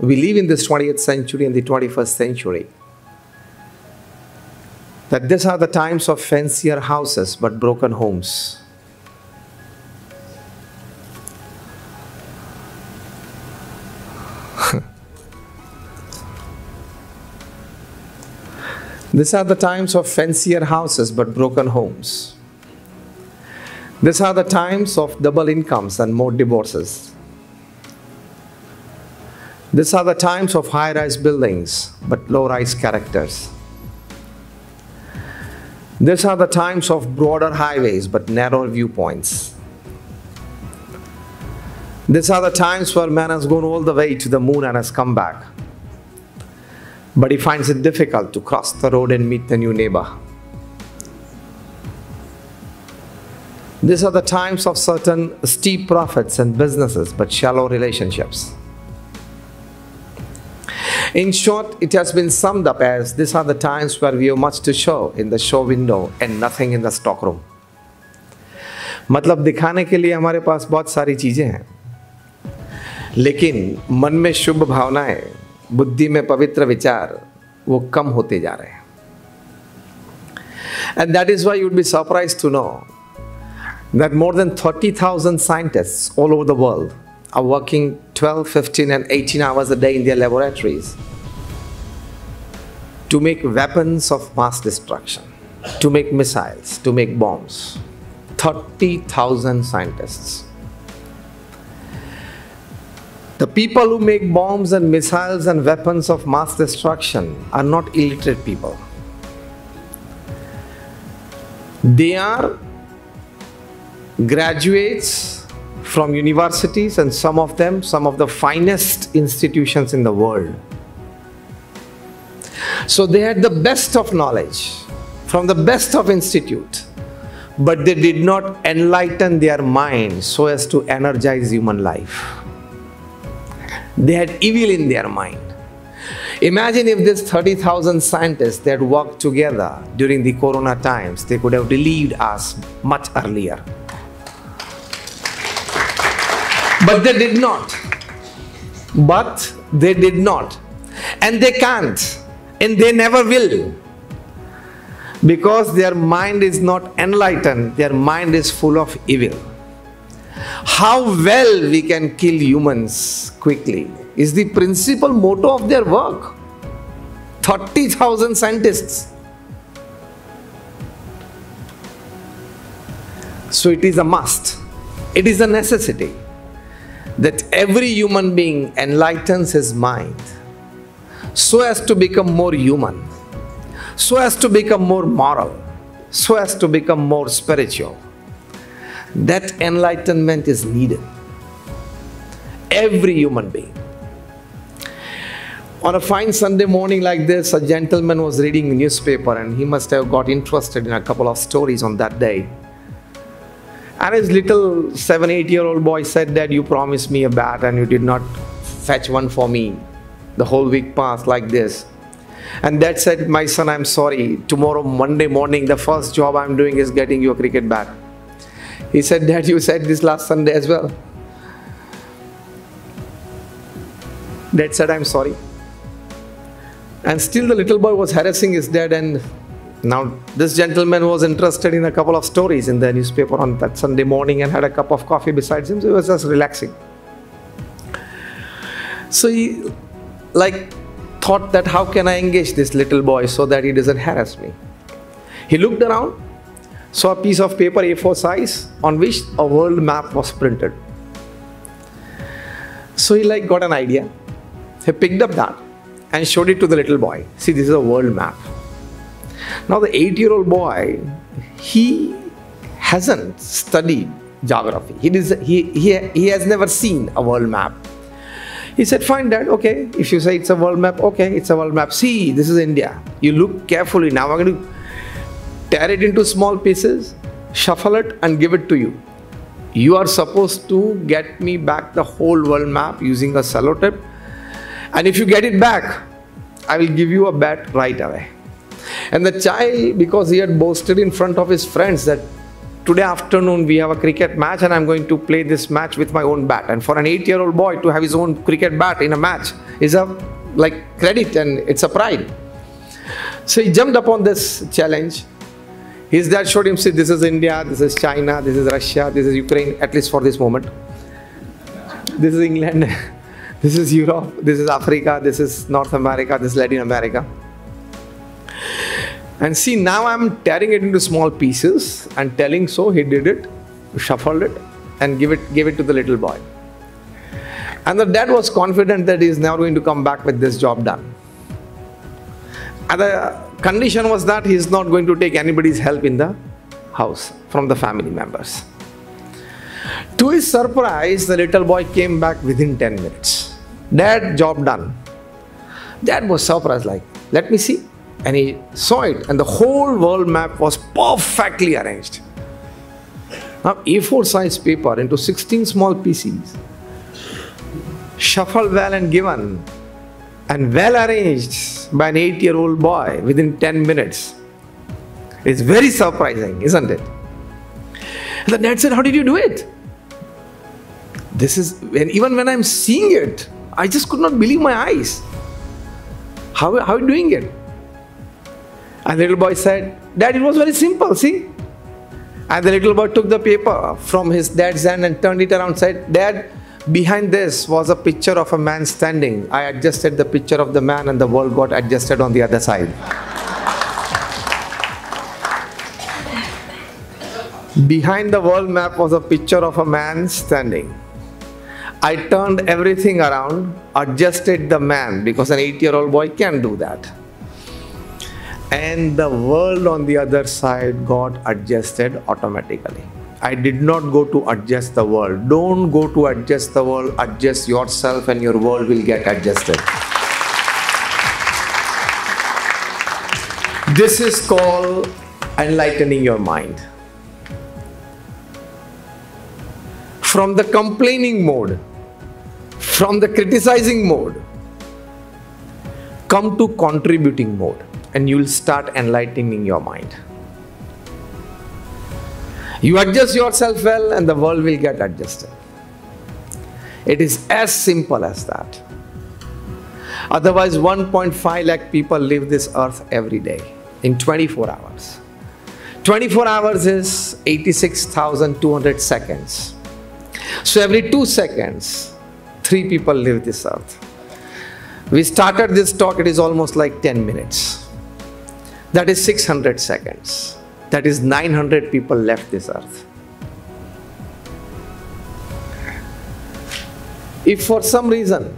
we live in this 20th century and the 21st century. That these are the times of fancier houses but broken homes. These are the times of fancier houses but broken homes. These are the times of double incomes and more divorces. These are the times of high rise buildings but low rise characters. These are the times of broader highways but narrow viewpoints. These are the times where man has gone all the way to the moon and has come back but he finds it difficult to cross the road and meet the new neighbor. These are the times of certain steep profits and businesses, but shallow relationships. In short, it has been summed up as these are the times where we have much to show in the show window and nothing in the stock room. मतलब दिखाने के लिए हमारे पास बहुत सारी चीजें हैं लेकिन मन में शुभ भावनाएं बुद्धि में पवित्र विचार वो कम होते जा रहे हैं and that is why you'd be surprise to know that more than 30,000 scientists all over the world are working 12, 15, and 18 hours a day in their laboratories to make weapons of mass destruction, to make missiles, to make bombs. 30,000 scientists. The people who make bombs and missiles and weapons of mass destruction are not illiterate people. They are graduates from universities and some of them, some of the finest institutions in the world. So they had the best of knowledge from the best of institute, but they did not enlighten their mind so as to energize human life. They had evil in their mind. Imagine if these 30,000 scientists that worked together during the corona times, they could have relieved us much earlier. But they did not. But they did not. And they can't. And they never will. Because their mind is not enlightened, their mind is full of evil how well we can kill humans quickly is the principal motto of their work. 30,000 scientists. So it is a must, it is a necessity that every human being enlightens his mind so as to become more human, so as to become more moral, so as to become more spiritual. That enlightenment is needed. Every human being. On a fine Sunday morning like this, a gentleman was reading newspaper and he must have got interested in a couple of stories on that day. And his little seven, eight year old boy said, Dad, you promised me a bat and you did not fetch one for me. The whole week passed like this. And dad said, My son, I'm sorry. Tomorrow, Monday morning, the first job I'm doing is getting your cricket bat. He said, Dad, you said this last Sunday as well. Dad said, I'm sorry. And still the little boy was harassing his dad and now this gentleman was interested in a couple of stories in the newspaper on that Sunday morning and had a cup of coffee beside him, so he was just relaxing. So he like thought that how can I engage this little boy so that he doesn't harass me? He looked around saw a piece of paper A4 size on which a world map was printed. So he like got an idea. He picked up that and showed it to the little boy. See, this is a world map. Now the eight-year-old boy, he hasn't studied geography. He, is, he, he, he has never seen a world map. He said, fine dad, okay. If you say it's a world map, okay, it's a world map. See, this is India. You look carefully. Now I'm going to tear it into small pieces, shuffle it, and give it to you. You are supposed to get me back the whole world map using a tip, And if you get it back, I will give you a bat right away. And the child, because he had boasted in front of his friends that today afternoon we have a cricket match and I'm going to play this match with my own bat. And for an eight year old boy to have his own cricket bat in a match is a like credit and it's a pride. So he jumped upon this challenge. His dad showed him, see, this is India, this is China, this is Russia, this is Ukraine, at least for this moment. This is England, this is Europe, this is Africa, this is North America, this is Latin America. And see, now I'm tearing it into small pieces and telling so he did it, shuffled it, and give it, gave it to the little boy. And the dad was confident that he is now going to come back with this job done. And the condition was that he is not going to take anybody's help in the house from the family members. To his surprise, the little boy came back within 10 minutes. Dad, job done. Dad was surprised, like, let me see. And he saw it, and the whole world map was perfectly arranged. Now, A4 size paper into 16 small pieces, shuffled well and given, and well arranged by an 8 year old boy within 10 minutes. It's very surprising, isn't it? And the dad said, How did you do it? This is, even when I'm seeing it, I just could not believe my eyes. How, how are you doing it? And the little boy said, Dad, it was very simple, see? And the little boy took the paper from his dad's hand and turned it around said, Dad, behind this was a picture of a man standing. I adjusted the picture of the man and the world got adjusted on the other side. Behind the world map was a picture of a man standing. I turned everything around, adjusted the man because an eight year old boy can do that and the world on the other side got adjusted automatically. I did not go to adjust the world. Don't go to adjust the world, adjust yourself, and your world will get adjusted. This is called enlightening your mind. From the complaining mode, from the criticizing mode, come to contributing mode and you will start enlightening your mind. You adjust yourself well, and the world will get adjusted. It is as simple as that. Otherwise, 1.5 lakh people leave this earth every day in 24 hours. 24 hours is 86,200 seconds. So, every two seconds, three people leave this earth. We started this talk, it is almost like 10 minutes. That is 600 seconds. That is 900 people left this earth. If for some reason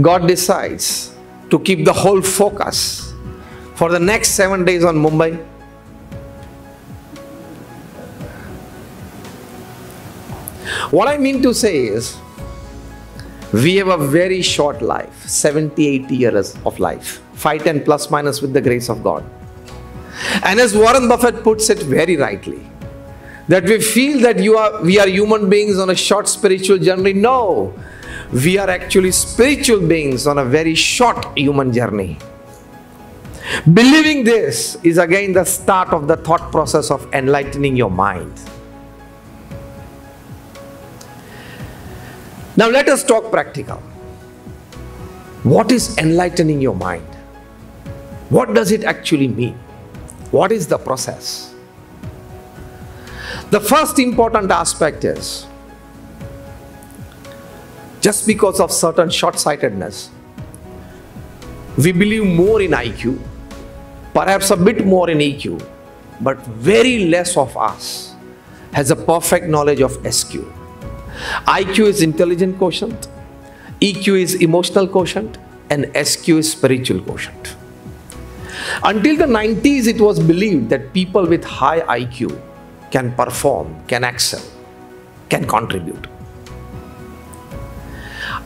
God decides to keep the whole focus for the next seven days on Mumbai, what I mean to say is, we have a very short life 70 80 years of life. 5 10 plus minus with the grace of god. And as warren buffett puts it very rightly that we feel that you are we are human beings on a short spiritual journey. No we are actually spiritual beings on a very short human journey. Believing this is again the start of the thought process of enlightening your mind Now let us talk practical. What is enlightening your mind? What does it actually mean? What is the process? The first important aspect is just because of certain short sightedness, we believe more in IQ, perhaps a bit more in EQ, but very less of us has a perfect knowledge of SQ. IQ is intelligent quotient, EQ is emotional quotient, and SQ is spiritual quotient. Until the 90s, it was believed that people with high IQ can perform, can excel, can contribute.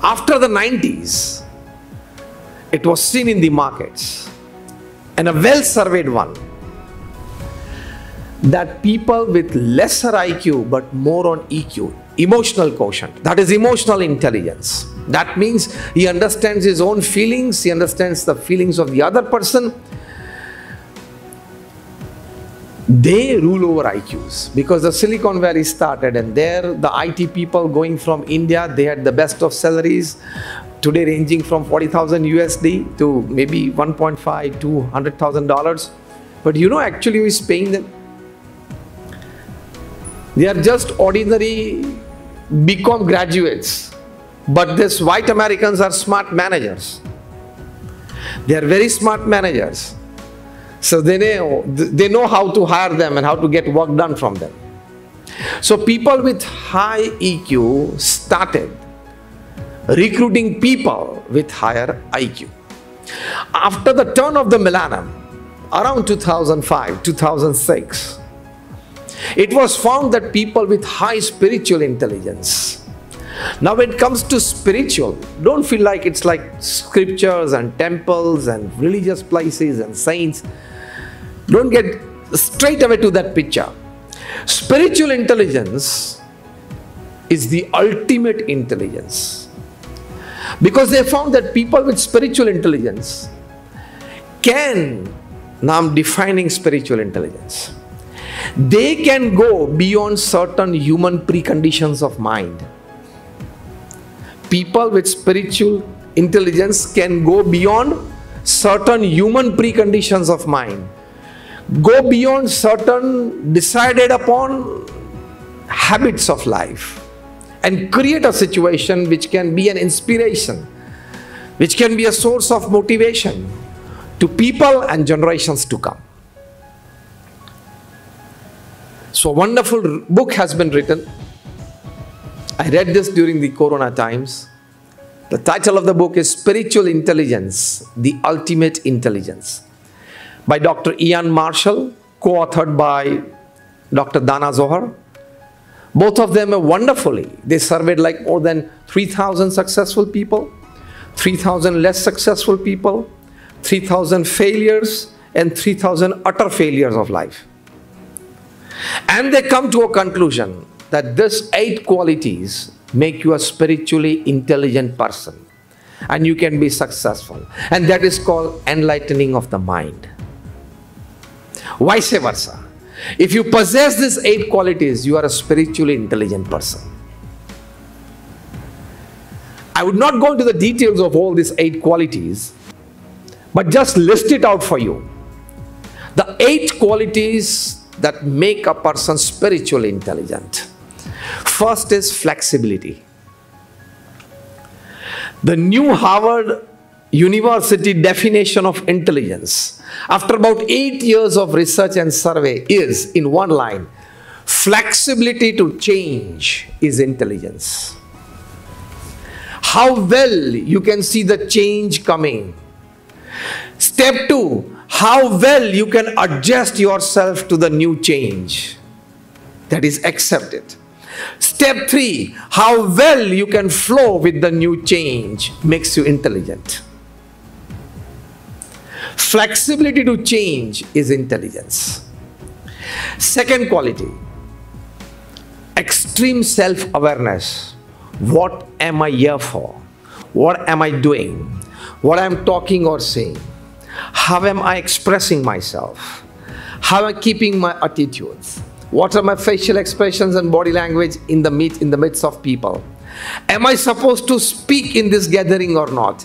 After the 90s, it was seen in the markets, and a well surveyed one that people with lesser IQ but more on EQ, emotional quotient, that is emotional intelligence. That means he understands his own feelings, he understands the feelings of the other person. They rule over IQs because the Silicon Valley started, and there the IT people going from India, they had the best of salaries today ranging from 40,000 USD to maybe 1.5 to 100,000 dollars. But you know actually who is paying them? They are just ordinary BCom graduates. But these white Americans are smart managers. They are very smart managers. So they know, they know how to hire them and how to get work done from them. So people with high EQ started recruiting people with higher IQ. After the turn of the millennium, around 2005, 2006, it was found that people with high spiritual intelligence. Now, when it comes to spiritual, don't feel like it's like scriptures and temples and religious places and saints. Don't get straight away to that picture. Spiritual intelligence is the ultimate intelligence. Because they found that people with spiritual intelligence can, now I'm defining spiritual intelligence, they can go beyond certain human preconditions of mind. People with spiritual intelligence can go beyond certain human preconditions of mind go beyond certain decided upon habits of life and create a situation which can be an inspiration, which can be a source of motivation to people and generations to come. So, a wonderful book has been written. I read this during the Corona times. The title of the book is Spiritual Intelligence, the Ultimate Intelligence by Dr. Ian Marshall, co authored by Dr. Danah Zohar. Both of them are wonderfully. They surveyed like more than 3,000 successful people, 3,000 less successful people, 3,000 failures, and 3,000 utter failures of life. And they come to a conclusion that these eight qualities make you a spiritually intelligent person and you can be successful. And that is called enlightening of the mind. Vice versa. If you possess these eight qualities, you are a spiritually intelligent person. I would not go into the details of all these eight qualities, but just list it out for you. The eight qualities that make a person spiritually intelligent. First is flexibility. The new Harvard University definition of intelligence, after about eight years of research and survey, is in one line flexibility to change is intelligence. How well you can see the change coming. Step two, how well you can adjust yourself to the new change. That is, accept it. Step three, how well you can flow with the new change makes you intelligent. Flexibility to change is intelligence. Second quality, extreme self awareness. What am I here for? What am I doing? What I'm talking or saying? How am I expressing myself? How am I keeping my attitudes? What are my facial expressions and body language in the meet in the midst of people? Am I supposed to speak in this gathering or not?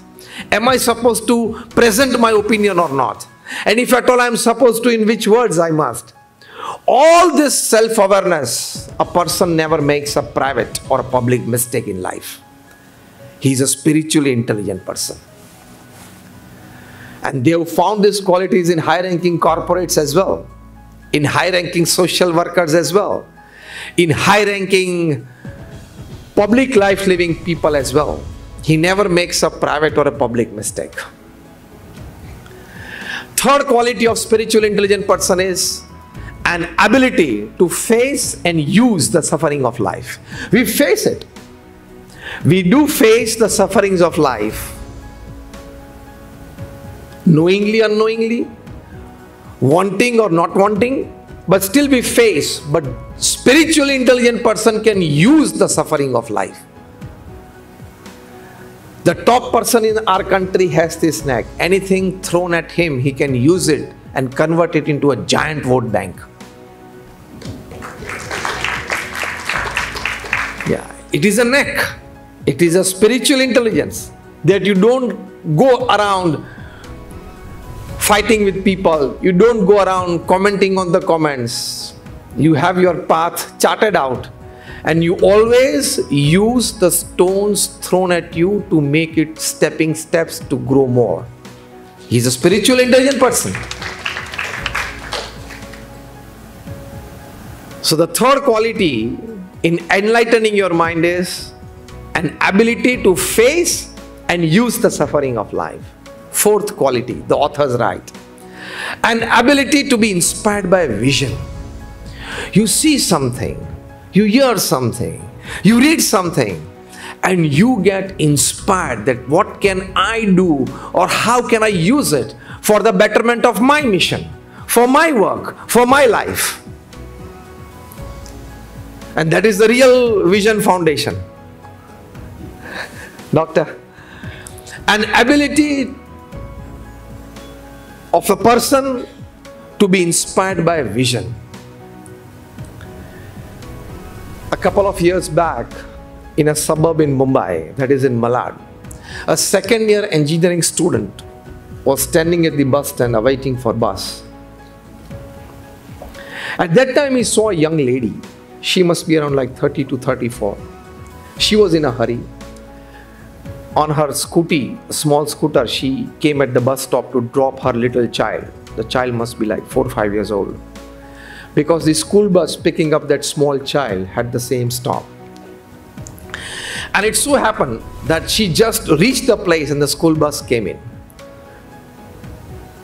Am I supposed to present my opinion or not? And if at all I am supposed to, in which words I must? All this self awareness, a person never makes a private or a public mistake in life. He is a spiritually intelligent person. And they have found these qualities in high ranking corporates as well, in high ranking social workers as well, in high ranking public life living people as well. He never makes a private or a public mistake. Third quality of spiritual intelligent person is an ability to face and use the suffering of life. We face it. We do face the sufferings of life knowingly, unknowingly, wanting or not wanting, but still we face. But spiritually intelligent person can use the suffering of life. The top person in our country has this knack. Anything thrown at him, he can use it and convert it into a giant vote bank. Yeah, it is a knack. It is a spiritual intelligence. that you don't go around fighting with people, you don't go around commenting on the comments. You have your path charted out and you always use the stones thrown at you to make it stepping steps to grow more. He's a spiritual intelligent person. So, the third quality in enlightening your mind is an ability to face and use the suffering of life. Fourth quality, the authors write, an ability to be inspired by vision. You see something, you hear something, you read something, and you get inspired that what can I do or how can I use it for the betterment of my mission, for my work, for my life. And that is the real vision foundation. Doctor, an ability of a person to be inspired by a vision. A couple of years back, in a suburb in Mumbai, that is in Malad, a second year engineering student was standing at the bus stand awaiting for bus. At that time, he saw a young lady she must be around like 30 to 34. She was in a hurry. On her scooty, small scooter, she came at the bus stop to drop her little child. The child must be like 4 or 5 years old. Because the school bus picking up that small child had the same stop. And it so happened that she just reached the place and the school bus came in.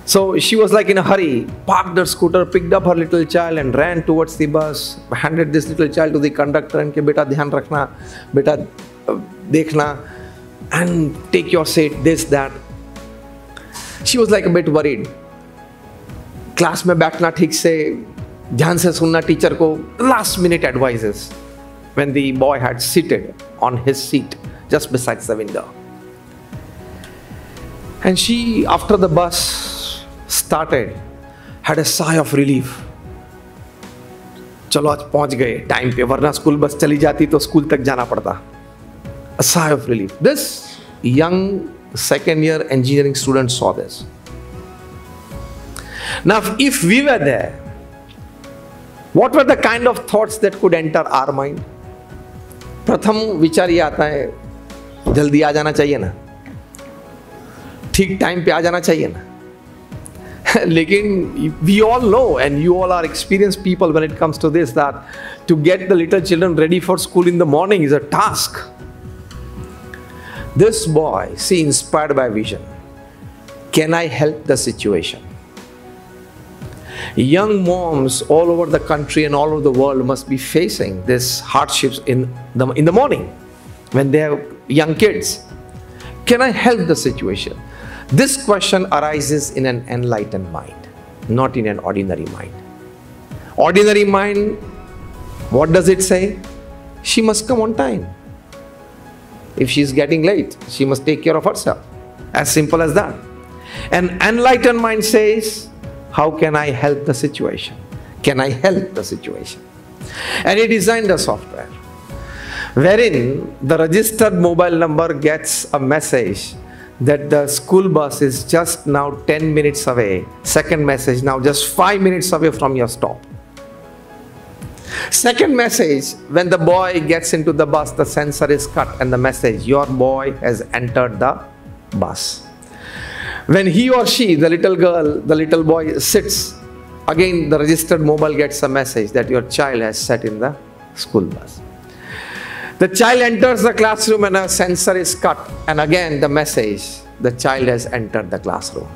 So she was like in a hurry, parked her scooter, picked up her little child and ran towards the bus, handed this little child to the conductor and ke beta dhyan rakhna, beta uh, dekhna and take your seat, this, that. She was like a bit worried. Class में बैठना ठीक से ध्यान से सुनना teacher को last minute advises when the boy had seated on his seat just beside the window. And she, after the bus started had a sigh of relief चलो आज पहुँच गए टाइम पे वरना स्कूल बस चली जाती तो स्कूल तक जाना पड़ता a sigh of relief this young second year engineering student saw this now if we were there what were the kind of thoughts that could enter our mind प्रथम विचार ये आता है जल्दी आ जाना चाहिए ना ठीक टाइम पे आ जाना चाहिए ना लेकिन we all know and you all are experienced people when it comes to this that to get the little children ready for school in the morning is a task this boy see inspired by vision can i help the situation young moms all over the country and all over the world must be facing this hardships in the, in the morning when they have young kids can i help the situation this question arises in an enlightened mind, not in an ordinary mind. Ordinary mind, what does it say? She must come on time. If she is getting late, she must take care of herself. As simple as that. An enlightened mind says, How can I help the situation? Can I help the situation? And he designed a software wherein the registered mobile number gets a message that the school bus is just now 10 minutes away. Second message, now just 5 minutes away from your stop. Second message, when the boy gets into the bus, the sensor is cut and the message, your boy has entered the bus. When he or she, the little girl, the little boy sits, again the registered mobile gets a message that your child has sat in the school bus. The child enters the classroom and a sensor is cut, and again the message the child has entered the classroom.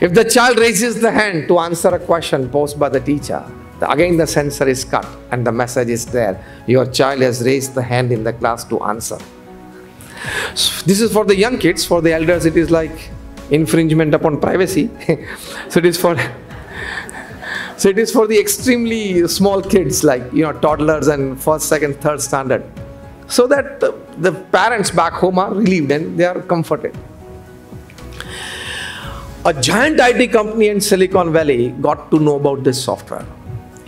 If the child raises the hand to answer a question posed by the teacher, again the sensor is cut and the message is there. Your child has raised the hand in the class to answer. This is for the young kids, for the elders, it is like infringement upon privacy. so it is for so it is for the extremely small kids like you know toddlers and first, second, third standard so that the, the parents back home are relieved and they are comforted. A giant IT company in Silicon Valley got to know about this software.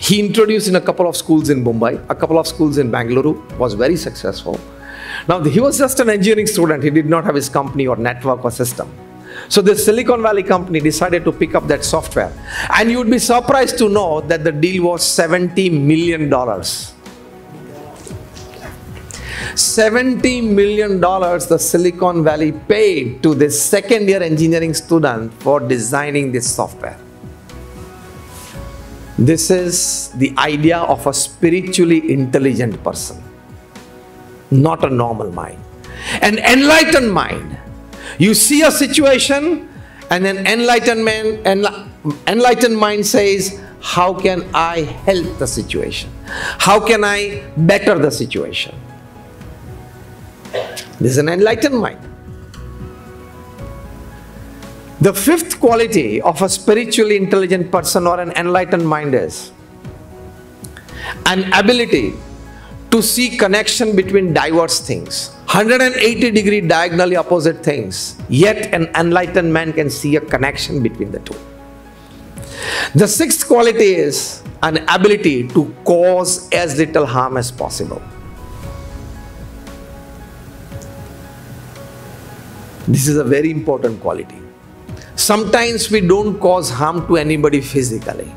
He introduced in a couple of schools in Mumbai, a couple of schools in Bangalore, was very successful. Now, he was just an engineering student. He did not have his company or network or system. So, the Silicon Valley company decided to pick up that software. And you would be surprised to know that the deal was $70 million. $70 million the Silicon Valley paid to this second year engineering student for designing this software. This is the idea of a spiritually intelligent person, not a normal mind. An enlightened mind. You see a situation, and an enlightened man, enlightened mind says, How can I help the situation? How can I better the situation? This is an enlightened mind. The fifth quality of a spiritually intelligent person or an enlightened mind is an ability to see connection between diverse things. 180 degree diagonally opposite things yet an enlightened man can see a connection between the two. The sixth quality is an ability to cause as little harm as possible. This is a very important quality. Sometimes we don't cause harm to anybody physically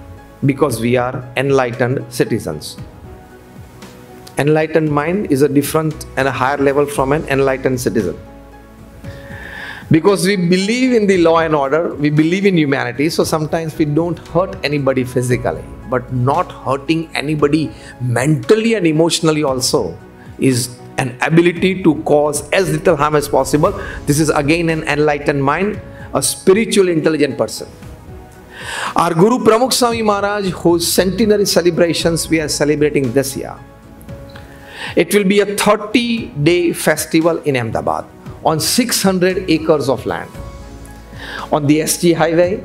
because we are enlightened citizens. Enlightened mind is a different and a higher level from an enlightened citizen. Because we believe in the law and order, we believe in humanity, so sometimes we don't hurt anybody physically, but not hurting anybody mentally and emotionally also is an ability to cause as little harm as possible. This is again an enlightened mind, a spiritual intelligent person. Our Guru Pramukh Swami Maharaj, whose centenary celebrations we are celebrating this year, it will be a 30 day festival in Ahmedabad on 600 acres of land. On the SG highway,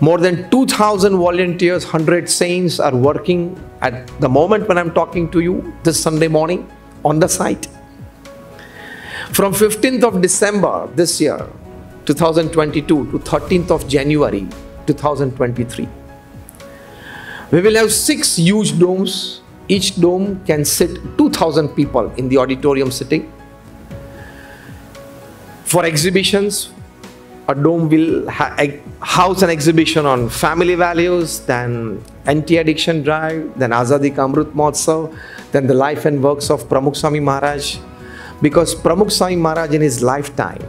more than 2000 volunteers, 100 saints are working at the moment when I'm talking to you this Sunday morning on the site. From 15th of December this year, 2022 to 13th of January 2023, we will have six huge domes. Each dome can sit 2000 people in the auditorium sitting. For exhibitions, a dome will house an exhibition on family values, then anti-addiction drive, then Azadi Ka Amrut Mahotsav, then the life and works of Pramukh Swami Maharaj. Because Pramukh Swami Maharaj in his lifetime,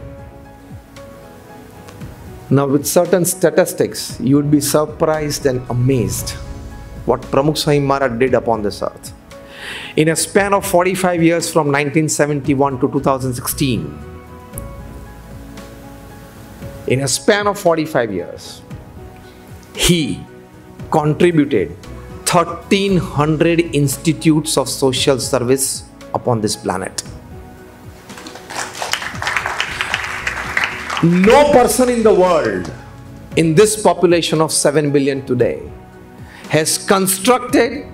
now with certain statistics, you would be surprised and amazed what Pramukh Swami Maharaj did upon this earth. In a span of 45 years from 1971 to 2016, in a span of 45 years, he contributed 1300 institutes of social service upon this planet. No person in the world, in this population of 7 billion today, has constructed,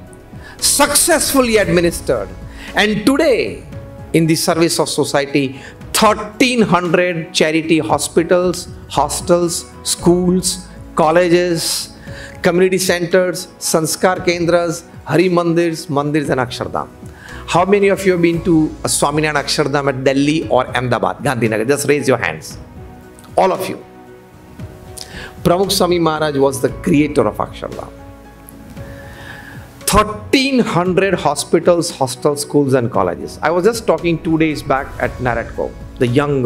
successfully administered, and today, in the service of society, 1300 charity hospitals, hostels, schools, colleges, community centers, sanskar kendras, hari mandirs, mandirs and Akshardham. How many of you have been to a Swaminarayan Akshardham at Delhi or Ahmedabad, Gandhinagar? Just raise your hands. All of you. Pramukh Swami Maharaj was the creator of Akshardham. 1300 hospitals, hostels, schools, and colleges. I was just talking two days back at NAREDCO, the young,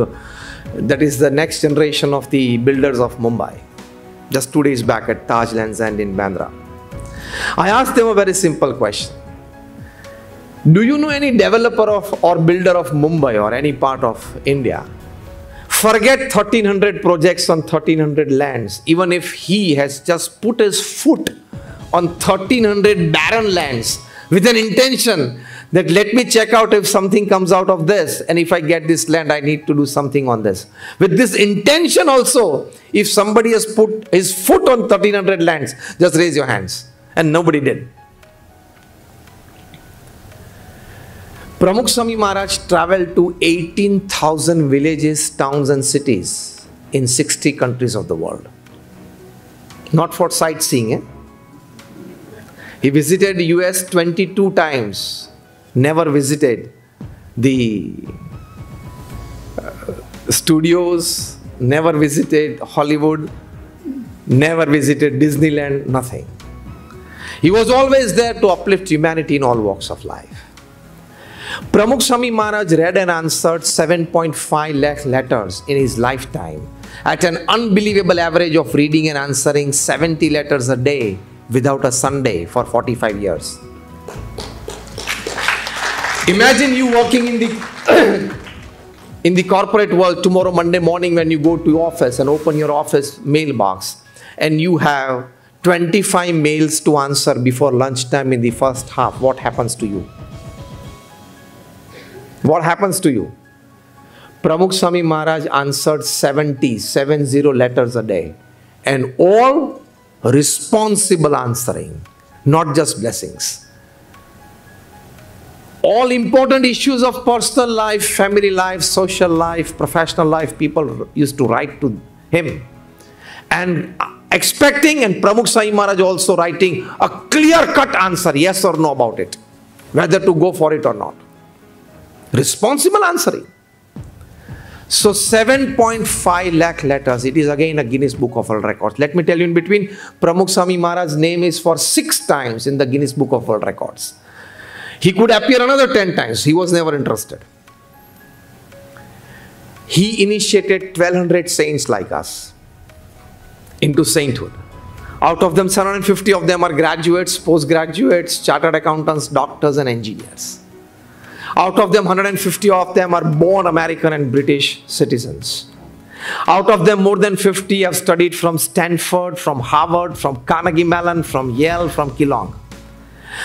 that is the next generation of the builders of Mumbai just two days back at Taj Lands End in Bandra. I asked them a very simple question. Do you know any developer of or builder of Mumbai or any part of India? Forget 1300 projects on 1300 lands, even if he has just put his foot on 1300 barren lands with an intention that let me check out if something comes out of this and if i get this land i need to do something on this. With this intention also if somebody has put his foot on 1300 lands just raise your hands. And nobody did Pramukh Swami Maharaj traveled to 18,000 villages, towns, and cities in 60 countries of the world. Not for sightseeing. Eh? He visited the US 22 times never visited the uh, studios, never visited Hollywood, never visited Disneyland, nothing. He was always there to uplift humanity in all walks of life. Pramukh Swami Maharaj read and answered 7.5 lakh letters in his lifetime at an unbelievable average of reading and answering 70 letters a day without a Sunday for 45 years. Imagine you walking in the in the corporate world tomorrow Monday morning when you go to your office and open your office mailbox and you have 25 mails to answer before lunchtime in the first half what happens to you what happens to you? Pramukh Swami Maharaj answered 70, 70 letters a day and all responsible answering, not just blessings. All important issues of personal life, family life, social life, professional life, people used to write to him. And expecting, and Pramukh Swami Maharaj also writing a clear cut answer, yes or no about it, whether to go for it or not. Responsible answering. So 7.5 lakh letters. It is again a Guinness Book of World Records. Let me tell you in between, Pramukh Swami Maharaj's name is for six times in the Guinness Book of World Records. He could appear another 10 times. He was never interested. He initiated 1200 saints like us into sainthood. Out of them, 750 of them are graduates, postgraduates, chartered accountants, doctors, and engineers. Out of them, 150 of them are born American and British citizens. Out of them, more than 50 have studied from Stanford, from Harvard, from Carnegie Mellon, from Yale, from Keelong.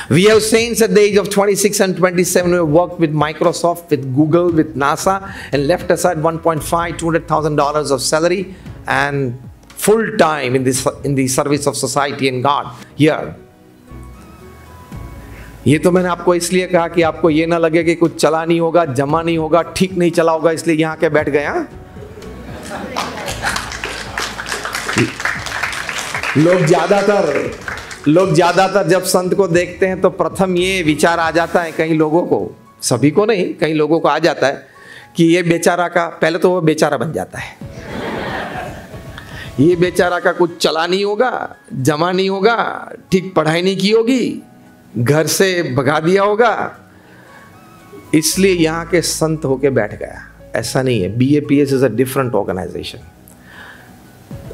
We have saints at the age of 26 and 27 who have worked with Microsoft, with Google, with NASA, and left aside 1.5, $200,000 of salary and full time in, this, in the service of society and God here ये तो मैंने आपको इसलिए कहा कि आपको ये ना लगे कि कुछ चला नहीं होगा, जमा नहीं होगा, ठीक नहीं चला होगा, इसलिए यहाँ के बैठ गया हाँ? लोग ज़्यादातर लोग ज़्यादातर जब संत को देखते हैं तो प्रथम ये विचार आ जाता है कई लोगों को, सभी को नहीं, कई लोगों को आ जाता है कि ये बेचारा का, पहले तो वो बेचारा बन जाता है ये बेचारा का कुछ चला नहीं होगा, जमा नहीं होगा, ठीक पढ़ाई नहीं की होगी घर से भगा दिया होगा इसलिए यहाँ के संत होके बैठ गया ऐसा नहीं है B A P S is a different organisation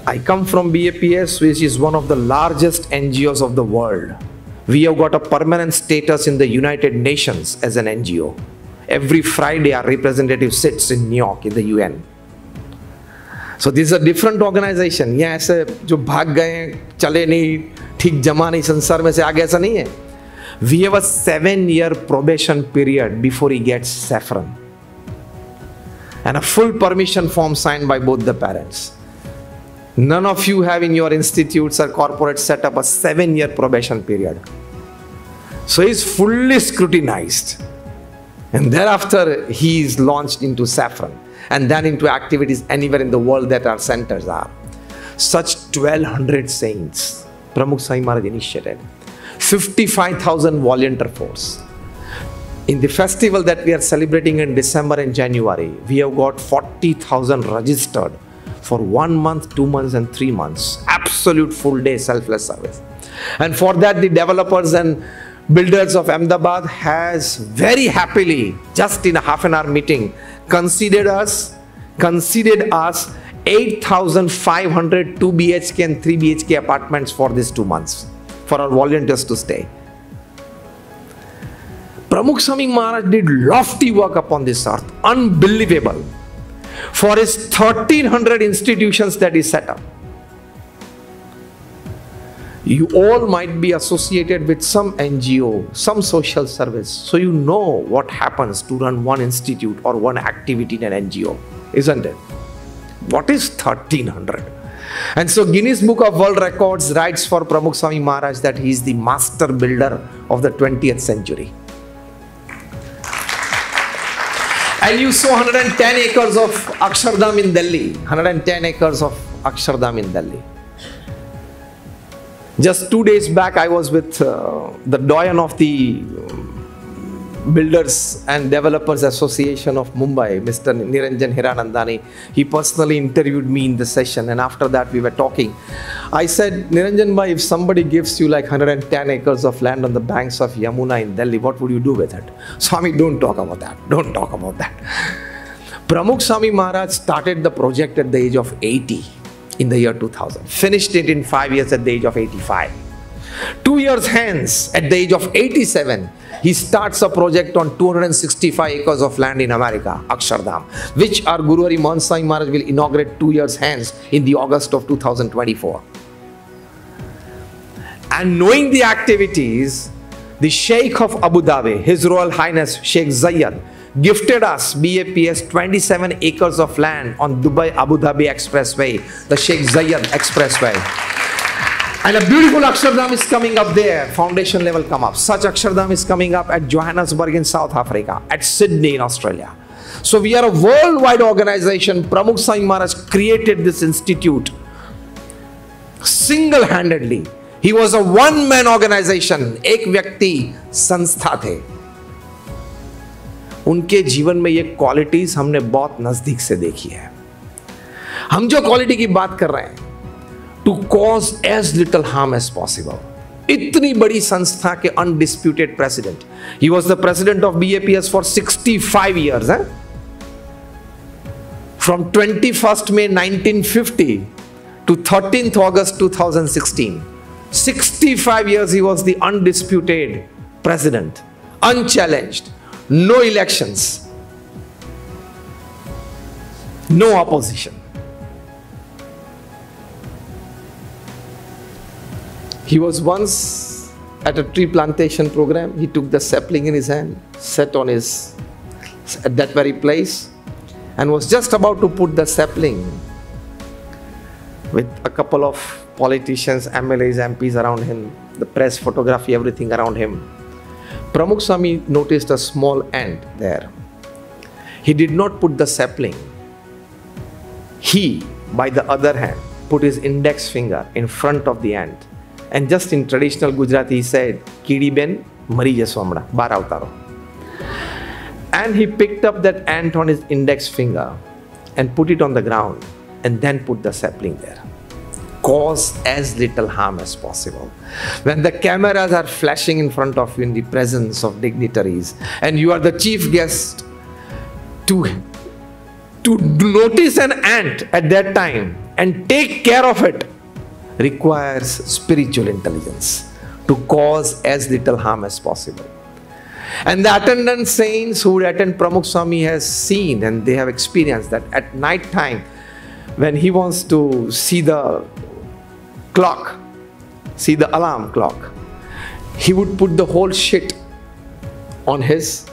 I come from BAPS, which is one of the largest NGOs of the world. We have got a permanent status in the United Nations as an NGO. Every Friday, our representative sits in New York in the UN. So this is a different. यहाँ ऐसे जो भाग गए चले नहीं ठीक जमा नहीं संसार में से आगे ऐसा नहीं है we have a seven year probation period before he gets saffron. And a full permission form signed by both the parents. None of you have in your institutes or corporate set up a seven year probation period. So he's fully scrutinized. And thereafter, he is launched into saffron and then into activities anywhere in the world that our centers are. Such 1200 saints, Pramukh Swami Maharaj initiated. 55,000 volunteer force. In the festival that we are celebrating in December and January, we have got 40,000 registered for one month, two months, and three months. Absolute full day selfless service. And for that, the developers and builders of Ahmedabad has very happily, just in a half an hour meeting, considered us, considered us 8,500 2 BHK and 3 BHK apartments for these two months for our volunteers to stay. Pramukh Swami Maharaj did lofty work upon this earth, unbelievable, for his 1300 institutions that he set up. You all might be associated with some NGO, some social service, so you know what happens to run one institute or one activity in an NGO, isn't it? What is 1300? And so Guinness Book of World Records writes for Pramukh Swami Maharaj that he is the master builder of the 20th century. And you saw 110 acres of Akshardham in Delhi. 110 acres of Akshardham in Delhi. Just two days back, I was with uh, the doyen of the Builders and Developers Association of Mumbai, Mr. Niranjan Hiranandani. He personally interviewed me in the session, and after that, we were talking. I said, Niranjan Bhai, if somebody gives you like 110 acres of land on the banks of Yamuna in Delhi, what would you do with it? Swami, don't talk about that. Don't talk about that. Pramukh Swami Maharaj started the project at the age of 80 in the year 2000, finished it in five years at the age of 85. Two years hence, at the age of 87, he starts a project on 265 acres of land in America, Akshardham, which our Guru Hari Mohan Maharaj will inaugurate two years hence in the August of 2024. And knowing the activities, the Sheikh of Abu Dhabi, His Royal Highness Sheikh Zayed, gifted us BAPS 27 acres of land on Dubai Abu Dhabi Expressway, the Sheikh Zayed Expressway. And a beautiful Akshardham is coming up there, foundation level come up. Such Akshardham is coming up at Johannesburg in South Africa, at Sydney in Australia. So we are a worldwide organization. Pramukh Swami Maharaj created this institute single-handedly. He was a one-man organization. एक व्यक्ति संस्था थे उनके जीवन में ये qualities हमने बहुत नज़दीक से देखी है हम जो क्वालिटी की बात कर रहे हैं to cause as little harm as possible इतनी बड़ी संस्था के undisputed president he was the president of B APS for 65 years है from 21st May 1950 to 13th August 2016. 65 years he was the undisputed president, unchallenged, no elections, no opposition. He was once at a tree plantation program. He took the sapling in his hand, sat on his at that very place, and was just about to put the sapling with a couple of politicians, MLAs, MPs around him, the press, photography, everything around him. Pramukh Swami noticed a small ant there. He did not put the sapling. He, by the other hand, put his index finger in front of the ant. And just in traditional Gujarati, he said, Kidi ben mari jaswamda, bar avtaro. And he picked up that ant on his index finger and put it on the ground and then put the sapling there. Cause as little harm as possible. When the cameras are flashing in front of you in the presence of dignitaries and you are the chief guest to, to notice an ant at that time and take care of it requires spiritual intelligence to cause as little harm as possible. And the attendant saints who attend Pramukh Swami has seen and they have experienced that at night time when he wants to see the clock, see the alarm clock, he would put the whole shit on his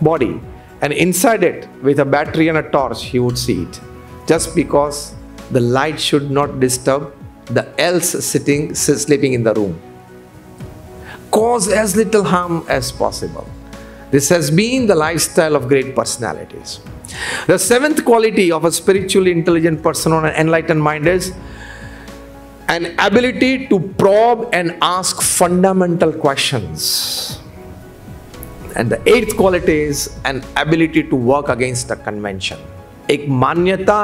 body and inside it with a battery and a torch he would see it just because the light should not disturb the else sitting sleeping in the room cause as little harm as possible. This has been the lifestyle of great personalities. The seventh quality of a spiritually intelligent person or an enlightened mind is an ability to probe and ask fundamental questions. And the eighth quality is an ability to work against a convention. एक मान्यता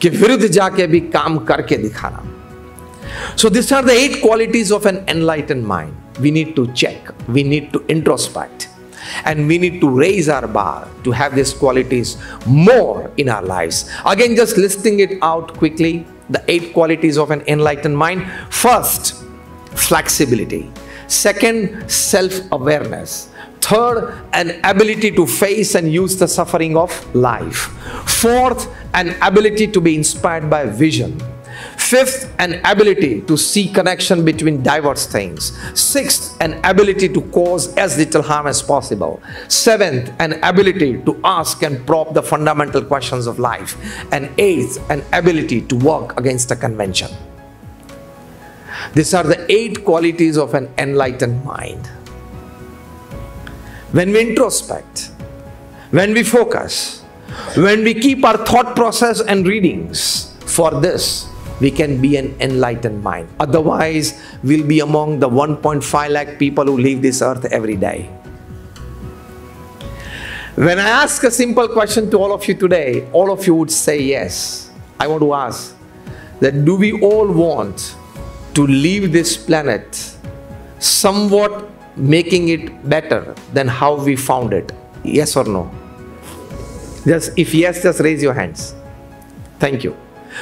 के विरुद्ध जाके भी काम करके दिखाना so these are the eight qualities of an enlightened mind. We need to check, we need to introspect, and we need to raise our bar to have these qualities more in our lives. Again, just listing it out quickly the eight qualities of an enlightened mind. First, flexibility. Second, self awareness. Third, an ability to face and use the suffering of life. Fourth, an ability to be inspired by vision. Fifth, an ability to see connection between diverse things. Sixth, an ability to cause as little harm as possible. Seventh, an ability to ask and probe the fundamental questions of life. And eighth, an ability to work against a convention. These are the eight qualities of an enlightened mind. When we introspect, when we focus, when we keep our thought process and readings for this, we can be an enlightened mind. Otherwise, we'll be among the 1.5 lakh people who leave this earth every day. When I ask a simple question to all of you today, all of you would say yes. I want to ask that do we all want to leave this planet somewhat making it better than how we found it? Yes or no? Just if yes, just raise your hands. Thank you.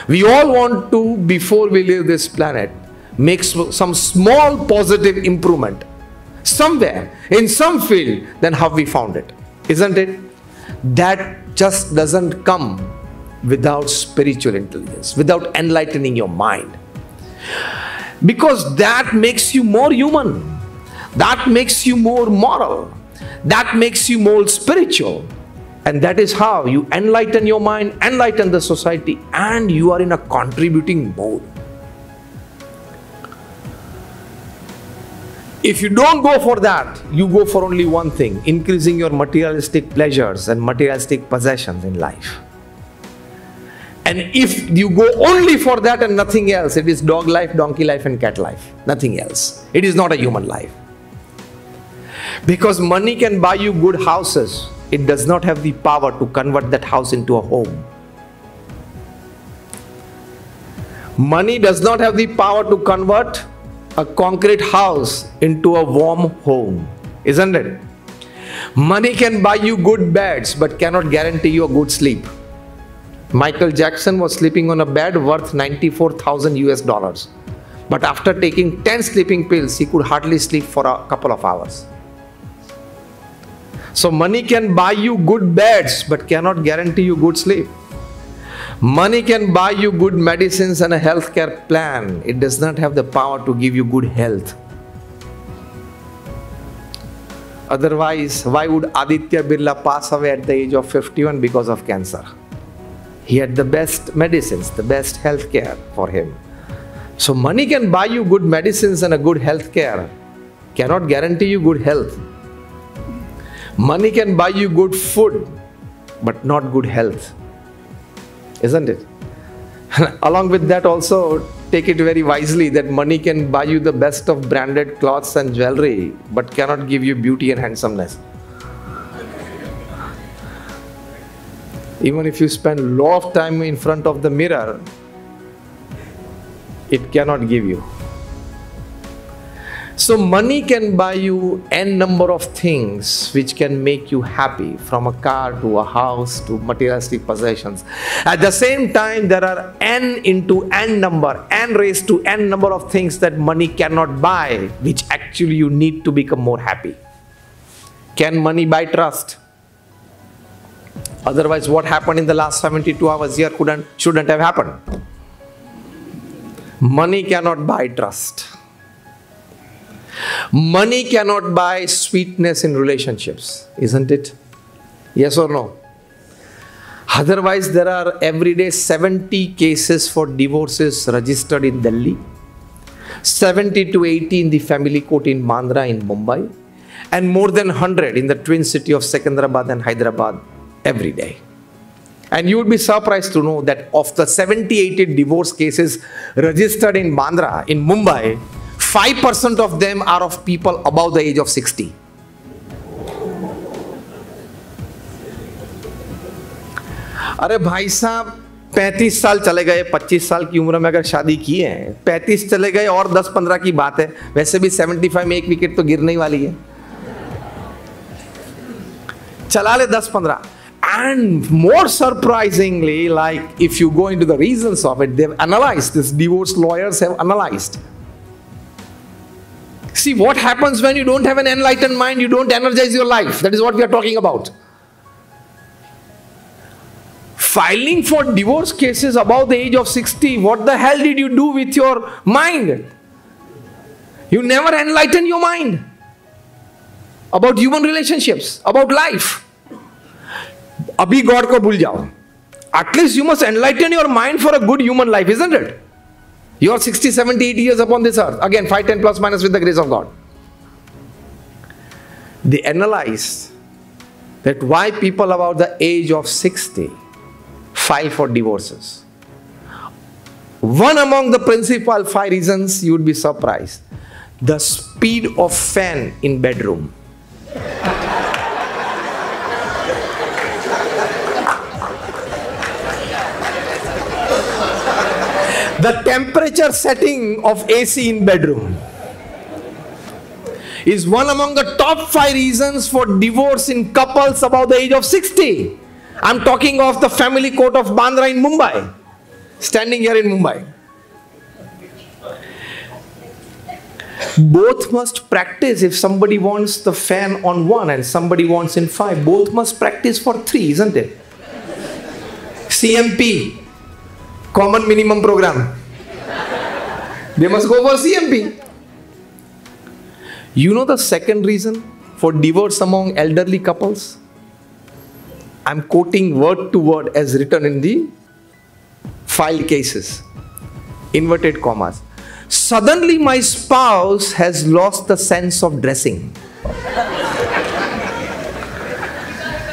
We all want to, before we leave this planet, make some small positive improvement somewhere in some field than how we found it. Isn't it? That just doesn't come without spiritual intelligence, without enlightening your mind. Because that makes you more human, that makes you more moral, that makes you more spiritual. And that is how you enlighten your mind, enlighten the society, and you are in a contributing mode. If you don't go for that, you go for only one thing increasing your materialistic pleasures and materialistic possessions in life. And if you go only for that and nothing else, it is dog life, donkey life, and cat life. Nothing else. It is not a human life. Because money can buy you good houses, it does not have the power to convert that house into a home. Money does not have the power to convert a concrete house into a warm home, isn't it? Money can buy you good beds but cannot guarantee you a good sleep. Michael Jackson was sleeping on a bed worth 94,000 US dollars. But after taking 10 sleeping pills, he could hardly sleep for a couple of hours. So, money can buy you good beds but cannot guarantee you good sleep. Money can buy you good medicines and a healthcare plan. It does not have the power to give you good health. Otherwise, why would Aditya Birla pass away at the age of 51 because of cancer? He had the best medicines, the best healthcare for him. So, money can buy you good medicines and a good healthcare, cannot guarantee you good health. Money can buy you good food, but not good health isn't it? Along with that, also take it very wisely that money can buy you the best of branded clothes and jewelry, but cannot give you beauty and handsomeness. Even if you spend a lot of time in front of the mirror, it cannot give you. So, money can buy you n number of things which can make you happy from a car to a house to materialistic possessions. At the same time, there are n into n number, n raised to n number of things that money cannot buy, which actually you need to become more happy. Can money buy trust? Otherwise, what happened in the last 72 hours here couldn't, shouldn't have happened. Money cannot buy trust Money cannot buy sweetness in relationships, isn't it? Yes or no? Otherwise, there are every day 70 cases for divorces registered in Delhi, 70 to 80 in the family court in Bandra in Mumbai, and more than 100 in the twin city of Secunderabad and Hyderabad every day. And you would be surprised to know that of the 70 80 divorce cases registered in Bandra, in Mumbai, five percent of them are of people about the age of sixty अरे भाई साहब, पैंतीस साल चले गए, पच्चीस साल की उम्र में अगर शादी की है, पैंतीस चले गए और दस पंद्रह की बात है, वैसे भी सेवेंटी फाइव में एक विकेट तो गिरने ही वाली है। चला ले दस पंद्रह। And more surprisingly like if you go into the reason of it they've analyse this divorce lawyers have analysed See, what happens when you don't have an enlightened mind, you don't energize your life. That is what we are talking about. Filing for divorce cases above the age of 60, what the hell did you do with your mind? You never enlighten your mind about human relationships, about life. Abhi God ko bhul jao. At least you must enlighten your mind for a good human life, isn't it? You are 60, 70, 80 years upon this earth. Again, 5, 10 plus minus with the grace of God. They analyze that why people about the age of 60 file for divorces. One among the principal five reasons you would be surprised. The speed of fan in bedroom. The temperature setting of AC in bedroom is one among the top five reasons for divorce in couples above the age of 60. I'm talking of the family court of Bandra in Mumbai, standing here in Mumbai. Both must practice if somebody wants the fan on one and somebody wants in five. Both must practice for three, isn't it? CMP, Common Minimum Program. They must go for CMP. You know the second reason for divorce among elderly couples? I'm quoting word to word as written in the filed cases. Inverted commas. Suddenly, my spouse has lost the sense of dressing.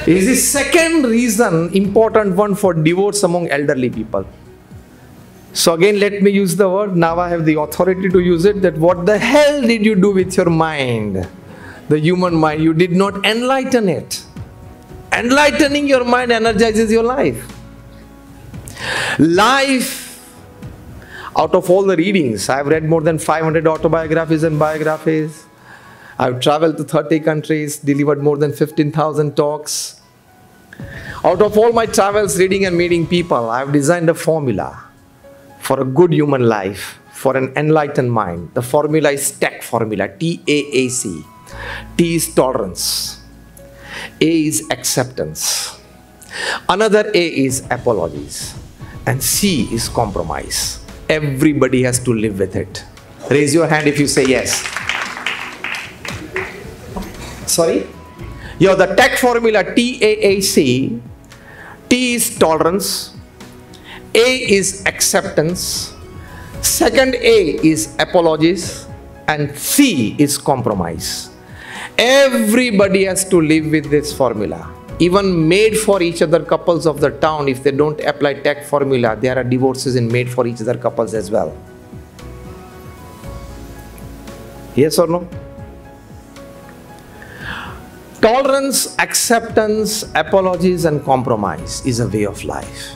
is the second reason important one for divorce among elderly people. So again, let me use the word. Now I have the authority to use it. That what the hell did you do with your mind? The human mind. You did not enlighten it. Enlightening your mind energizes your life. Life, out of all the readings, I've read more than 500 autobiographies and biographies. I've traveled to 30 countries, delivered more than 15,000 talks. Out of all my travels, reading and meeting people, I've designed a formula for a good human life, for an enlightened mind. The formula is TAAC formula, T A A C. T is tolerance. A is acceptance. Another A is apologies. And C is compromise. Everybody has to live with it. Raise your hand if you say yes. Sorry? Yeah, the TAAC formula T A A C. T is tolerance. A is acceptance. Second A is apologies. And C is compromise. Everybody has to live with this formula. Even made for each other couples of the town, if they don't apply TAAC formula, there are divorces in made for each other couples as well. Yes or no? Tolerance, acceptance, apologies, and compromise is a way of life.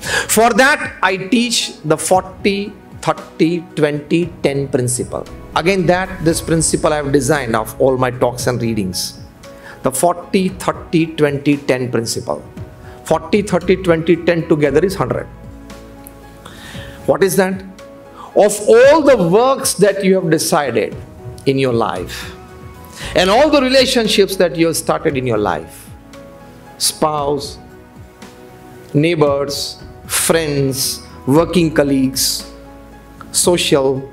For that, I teach the 40, 30, 20, 10 principle. Again, that this principle I have designed of all my talks and readings. The 40, 30, 20, 10 principle. 40, 30, 20, 10 together is 100. What is that? Of all the works that you have decided in your life, and all the relationships that you have started in your life spouse, neighbors, friends, working colleagues, social,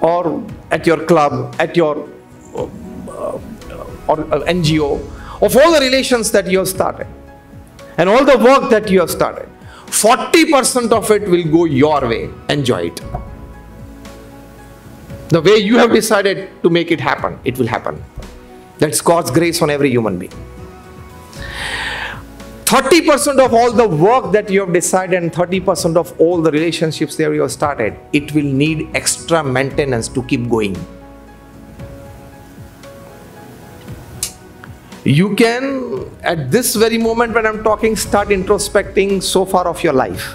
or at your club, at your uh, or uh, NGO, of all the relations that you have started and all the work that you have started, 40% of it will go your way. Enjoy it. The way you have decided to make it happen, it will happen. That's God's grace on every human being. 30% of all the work that you have decided and 30% of all the relationships that you have started, it will need extra maintenance to keep going. You can, at this very moment when I'm talking, start introspecting so far of your life.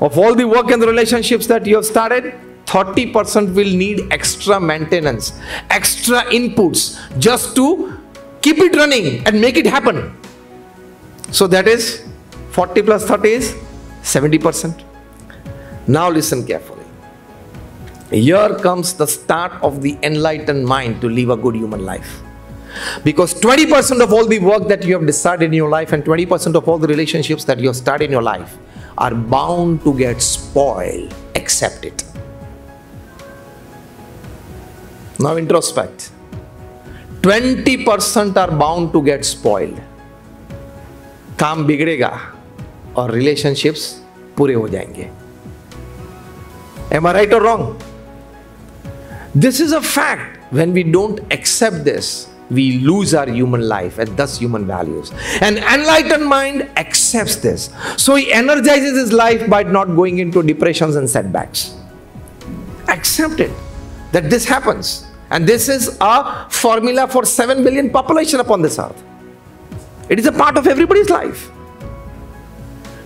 Of all the work and the relationships that you have started, 30% will need extra maintenance, extra inputs just to keep it running and make it happen. So that is 40 plus 30 is 70%. Now listen carefully. Here comes the start of the enlightened mind to live a good human life. Because 20% of all the work that you have decided in your life and 20% of all the relationships that you have started in your life are bound to get spoiled. Accept it. Now introspect. 20% are bound to get spoiled. काम बिगड़ेगा और relationships पूरे हो जाएंगे M I right और wrong this is a fact when we don't accept this we lose our human life and thus human values. An enlightened mind accepts this. So he energizes his life by not going into depressions and setbacks. Accept it that this happens. And this is a formula for 7 billion population upon this earth. It is a part of everybody's life.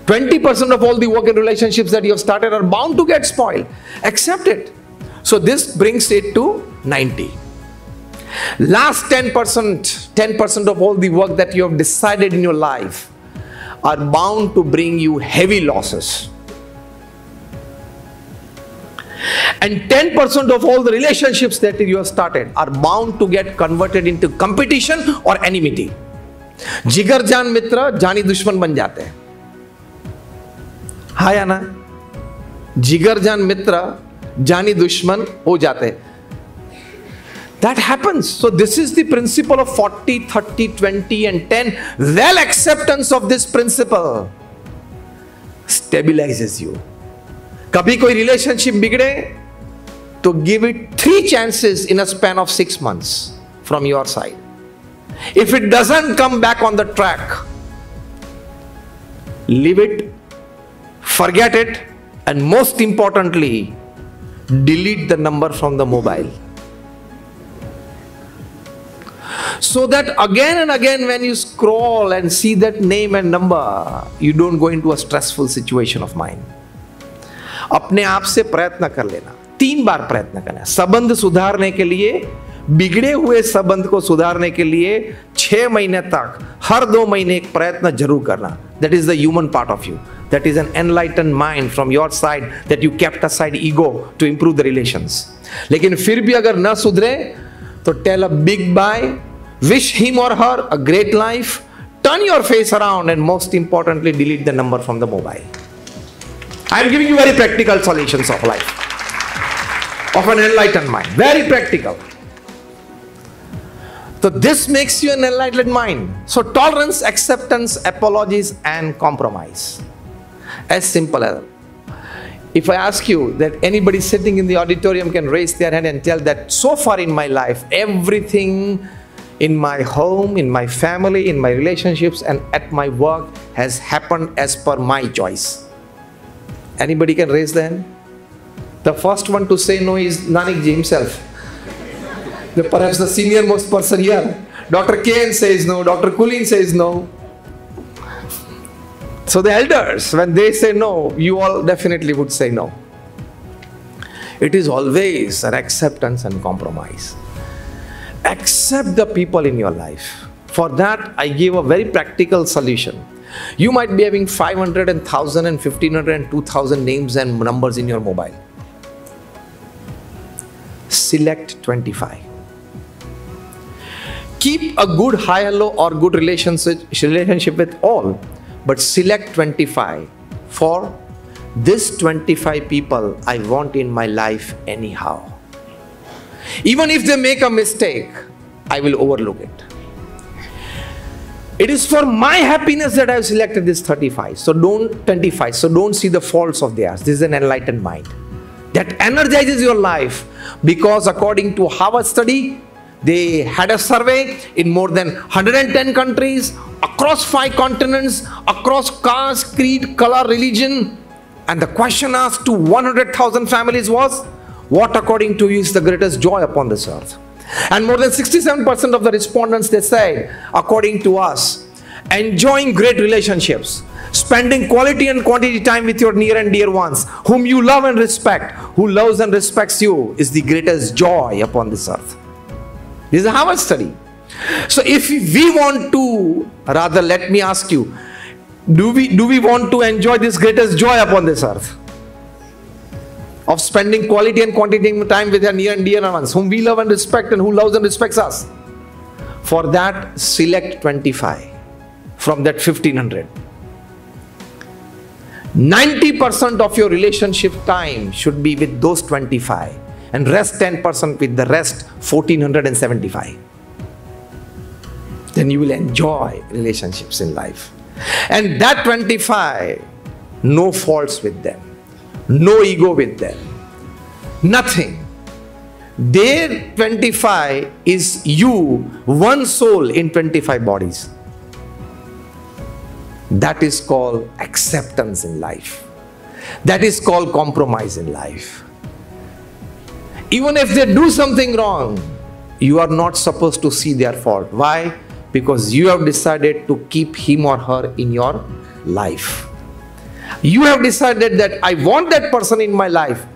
20% of all the work and relationships that you have started are bound to get spoiled. Accept it. So this brings it to 90. Last 10%, 10% of all the work that you have decided in your life are bound to bring you heavy losses. And 10% of all the relationships that you have started are bound to get converted into competition or enmity. जिगर जान मित्र, जानी दुश्मन बन जाते हैं। हा या ना? जिगर जान मित्र, जानी दुश्मन हो जाते हैं। That happens. So this is the principle of 40 30 20 and 10 well acceptance of this principle stabilizes you. कभी कोई रिलेशनशिप बिगड़े तो give it three chances in a span of six months from your side if it doesn't come back on the track leave it, forget it, and most importantly, delete the number from the mobile. So that again and again, when you scroll and see that name and number, you don't go into a stressful situation of mind. अपने आप से प्रयत्न कर लेना तीन बार प्रयत्न करना संबंध सुधारने के लिए बिगड़े हुए संबंध को सुधारने के लिए छह महीने तक, हर दो महीने एक प्रयत्न ज़रूर करना। That is the human part of you that is an enlighten mind from your side that you kept side ego to improve the relation लेकिन फिर भी अगर न सुधरे तो tell a big bye wish him और her a great life turn your face around and most importantly delete the number from the mobile I am giving you very practical solutions of life of an enlighten mind very practical so this makes you an enlightened mind. So tolerance, acceptance, apologies, and compromise. As simple as if I ask you that anybody sitting in the auditorium can raise their hand and tell that so far in my life, everything in my home, in my family, in my relationships, and at my work has happened as per my choice. Anybody can raise their hand? The first one to say no is Nanak ji himself perhaps the senior most person here. Dr. Kane says no, Dr. Kulin says no. So the elders, when they say no, you all definitely would say no. It is always an acceptance and compromise. Accept the people in your life. For that, I give a very practical solution. You might be having 500 and 1000 and 1500 and 2000 names and numbers in your mobile. Select 25 keep a good high low or good relationship relationship with all but select 25 for this 25 people i want in my life anyhow. Even if they make a mistake i will overlook it. It is for my happiness that i have selected this 35 so don't 25 so don't see the faults of theirs. This is an enlightened mind. That energizes your life because according to harvard study they had a survey in more than 110 countries, across five continents, across caste, creed, color, religion. And the question asked to 100,000 families was, What according to you is the greatest joy upon this earth? And more than 67% of the respondents they said, according to us, enjoying great relationships, spending quality and quantity time with your near and dear ones, whom you love and respect, who loves and respects you, is the greatest joy upon this earth. This is a Harvard study. So if we want to, rather let me ask you, do we do we want to enjoy this greatest joy upon this earth? Of spending quality and quantity time with our near and dear ones, whom we love and respect and who loves and respects us. For that, select 25 from that 1500. 90% of your relationship time should be with those 25 and rest 10% with the rest 1475 then you will enjoy relationships in life. And that 25 no faults with them no ego with them nothing. Their 25 is you one soul in 25 bodies. That is called acceptance in life. That is called compromise in life even if they do something wrong, you are not supposed to see their fault. Why? Because you have decided to keep him or her in your life. You have decided that I want that person in my life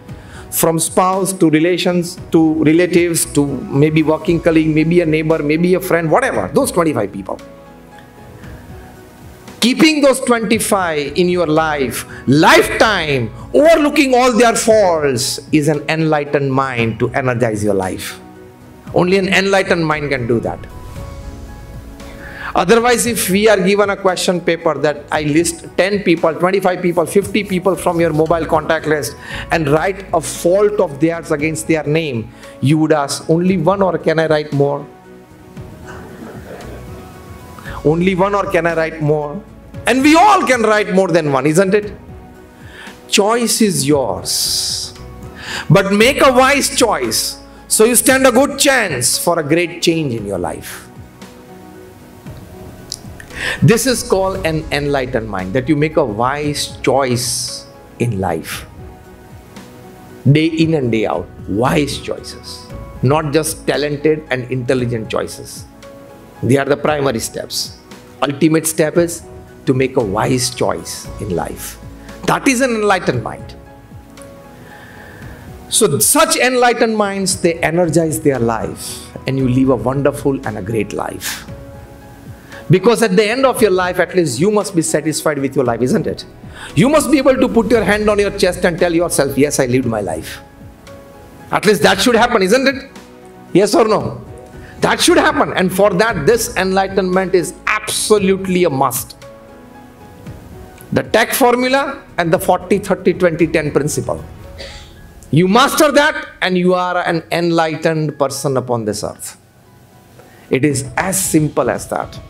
from spouse to relations to relatives to maybe working colleague, maybe a neighbor, maybe a friend, whatever, those 25 people. Keeping those 25 in your life, lifetime, overlooking all their faults, is an enlightened mind to energize your life. Only an enlightened mind can do that. Otherwise, if we are given a question paper that I list 10 people, 25 people, 50 people from your mobile contact list and write a fault of theirs against their name, you would ask, only one or can I write more? Only one or can I write more? And we all can write more than one, isn't it? Choice is yours. But make a wise choice so you stand a good chance for a great change in your life. This is called an enlightened mind that you make a wise choice in life. Day in and day out, wise choices, not just talented and intelligent choices. They are the primary steps. Ultimate step is to make a wise choice in life. That is an enlightened mind. So, such enlightened minds they energize their life, and you live a wonderful and a great life. Because at the end of your life, at least you must be satisfied with your life, isn't it? You must be able to put your hand on your chest and tell yourself, Yes, I lived my life. At least that should happen, isn't it? Yes or no? That should happen. And for that, this enlightenment is absolutely a must. The TAAC formula and the 40 30 20 10 principle. You master that, and you are an enlightened person upon this earth. It is as simple as that.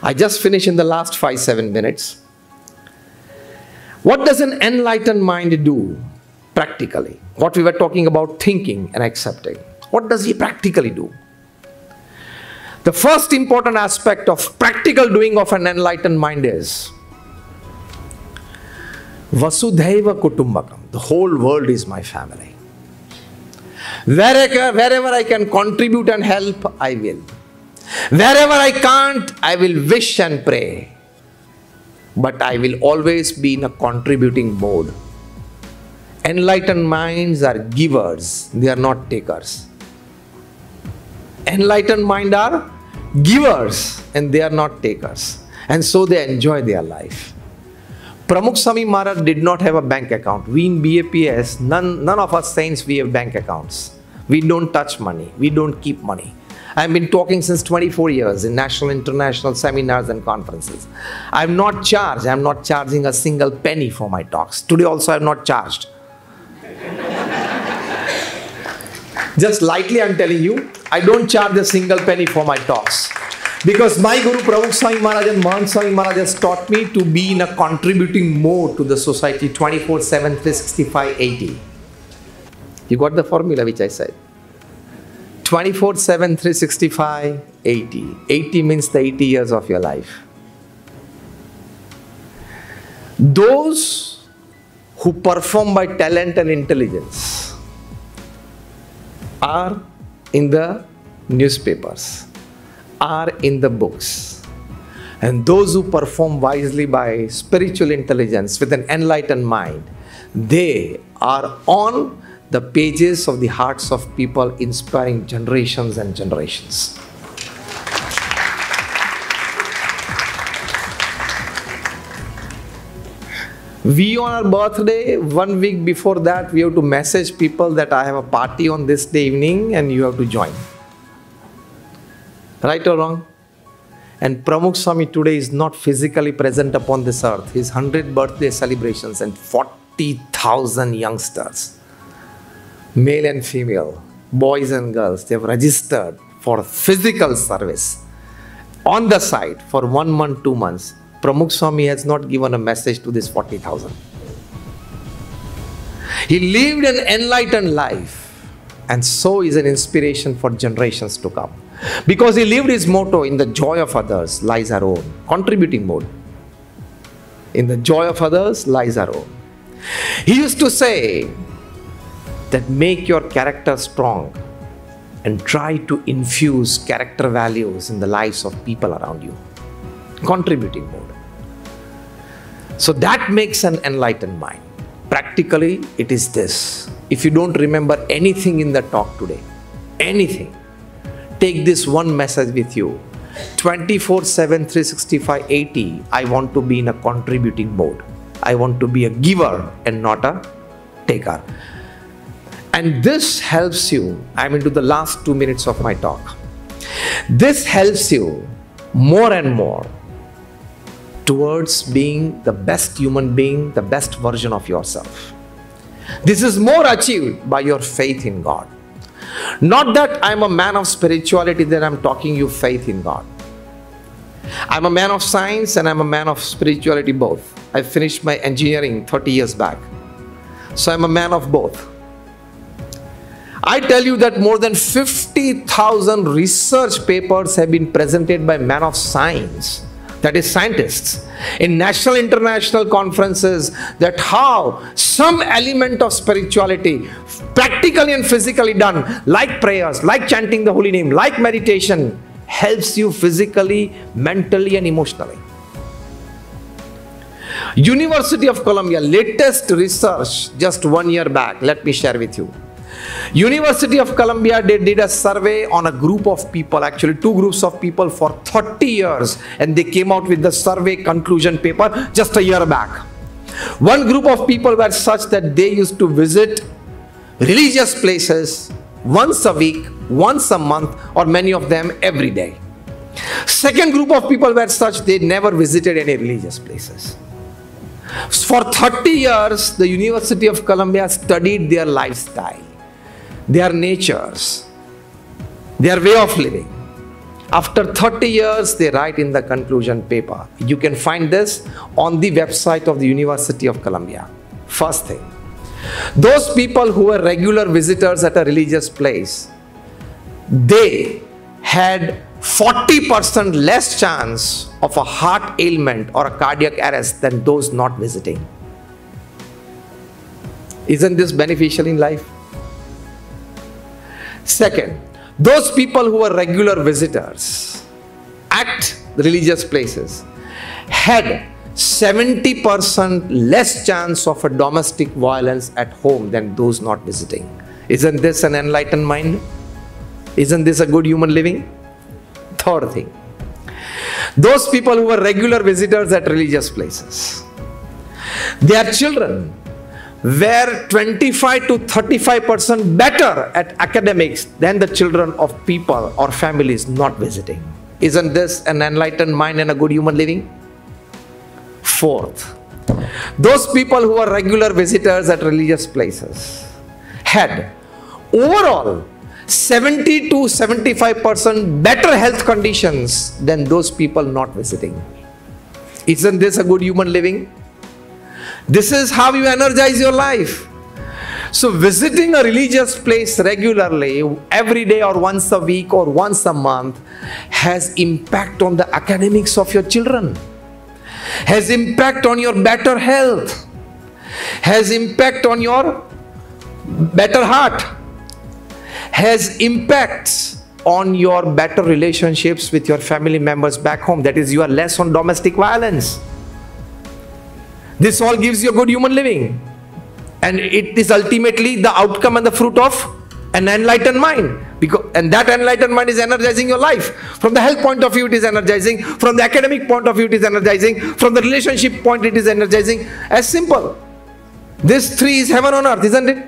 I just finished in the last five, seven minutes. What does an enlightened mind do practically? What we were talking about thinking and accepting. What does he practically do? The first important aspect of practical doing of an enlightened mind is Vasudhaiva Kutumbakam. The whole world is my family. Wherever, wherever I can contribute and help, I will. Wherever I can't, I will wish and pray. But I will always be in a contributing mode. Enlightened minds are givers, they are not takers. Enlightened mind are givers and they are not takers. And so they enjoy their life. Pramukh Swami Maharaj did not have a bank account. We in BAPS, none, none of us saints, we have bank accounts. We don't touch money. We don't keep money. I've been talking since 24 years in national, international seminars and conferences. I'm not charged. I'm not charging a single penny for my talks. Today also I'm not charged. Just lightly I'm telling you, I don't charge a single penny for my talks. Because my Guru Pramukh Swami Maharaj and Mahant Swami Maharaj has taught me to be in a contributing mode to the society 24 7, 365, 80. You got the formula which I said. 24 7, 365, 80. 80 means the 80 years of your life. Those who perform by talent and intelligence are in the newspapers, are in the books. And those who perform wisely by spiritual intelligence with an enlightened mind, they are on the pages of the hearts of people, inspiring generations and generations. We on our birthday, one week before that, we have to message people that I have a party on this day evening and you have to join. Right or wrong? And Pramukh Swami today is not physically present upon this earth. His 100 birthday celebrations and 40,000 youngsters male and female, boys and girls, they've registered for physical service on the site for one month, two months. Pramukh Swami has not given a message to this 40,000. He lived an enlightened life and so is an inspiration for generations to come. Because he lived his motto in the joy of others lies our own, contributing mode. In the joy of others lies our own. He used to say, that make your character strong and try to infuse character values in the lives of people around you. Contributing mode. So that makes an enlightened mind. Practically, it is this. If you don't remember anything in the talk today, anything, take this one message with you 24 7 365 80 i want to be in a contributing mode i want to be a giver and not a taker and this helps you i'm into the last 2 minutes of my talk this helps you more and more towards being the best human being the best version of yourself this is more achieved by your faith in god not that I'm a man of spirituality, that I'm talking you faith in God. I'm a man of science and I'm a man of spirituality both. I finished my engineering 30 years back. So I'm a man of both. I tell you that more than 50,000 research papers have been presented by men of science that is scientists. In national international conferences that how some element of spirituality practically and physically done like prayers like chanting the holy name like meditation helps you physically mentally and emotionally. University of columbia latest research just one year back. Let me share with you University of Columbia did a survey on a group of people, actually two groups of people for 30 years and they came out with the survey conclusion paper just a year back. One group of people were such that they used to visit religious places once a week, once a month or many of them every day. Second group of people were such they never visited any religious places. For 30 years, the University of Columbia studied their lifestyle their natures, their way of living. After 30 years, they write in the conclusion paper. You can find this on the website of the University of Columbia. First thing, those people who were regular visitors at a religious place, they had 40% less chance of a heart ailment or a cardiac arrest than those not visiting. Isn't this beneficial in life? Second, those people who were regular visitors at religious places had 70% less chance of a domestic violence at home than those not visiting. Isn't this an enlightened mind? Isn't this a good human living? Third thing, those people who were regular visitors at religious places, their children were 25 to 35 percent better at academics than the children of people or families not visiting. Isn't this an enlightened mind and a good human living? Fourth, those people who are regular visitors at religious places had overall 70 to 75 percent better health conditions than those people not visiting. Isn't this a good human living? This is how you energize your life. So, visiting a religious place regularly, every day or once a week or once a month, has impact on the academics of your children, has impact on your better health, has impact on your better heart, has impacts on your better relationships with your family members back home. That is, you are less on domestic violence this all gives you a good human living. And it is ultimately the outcome and the fruit of an enlightened mind. Because, and that enlightened mind is energizing your life. From the health point of view, it is energizing. From the academic point of view, it is energizing. From the relationship point, it is energizing. As simple. This three is heaven on earth, isn't it?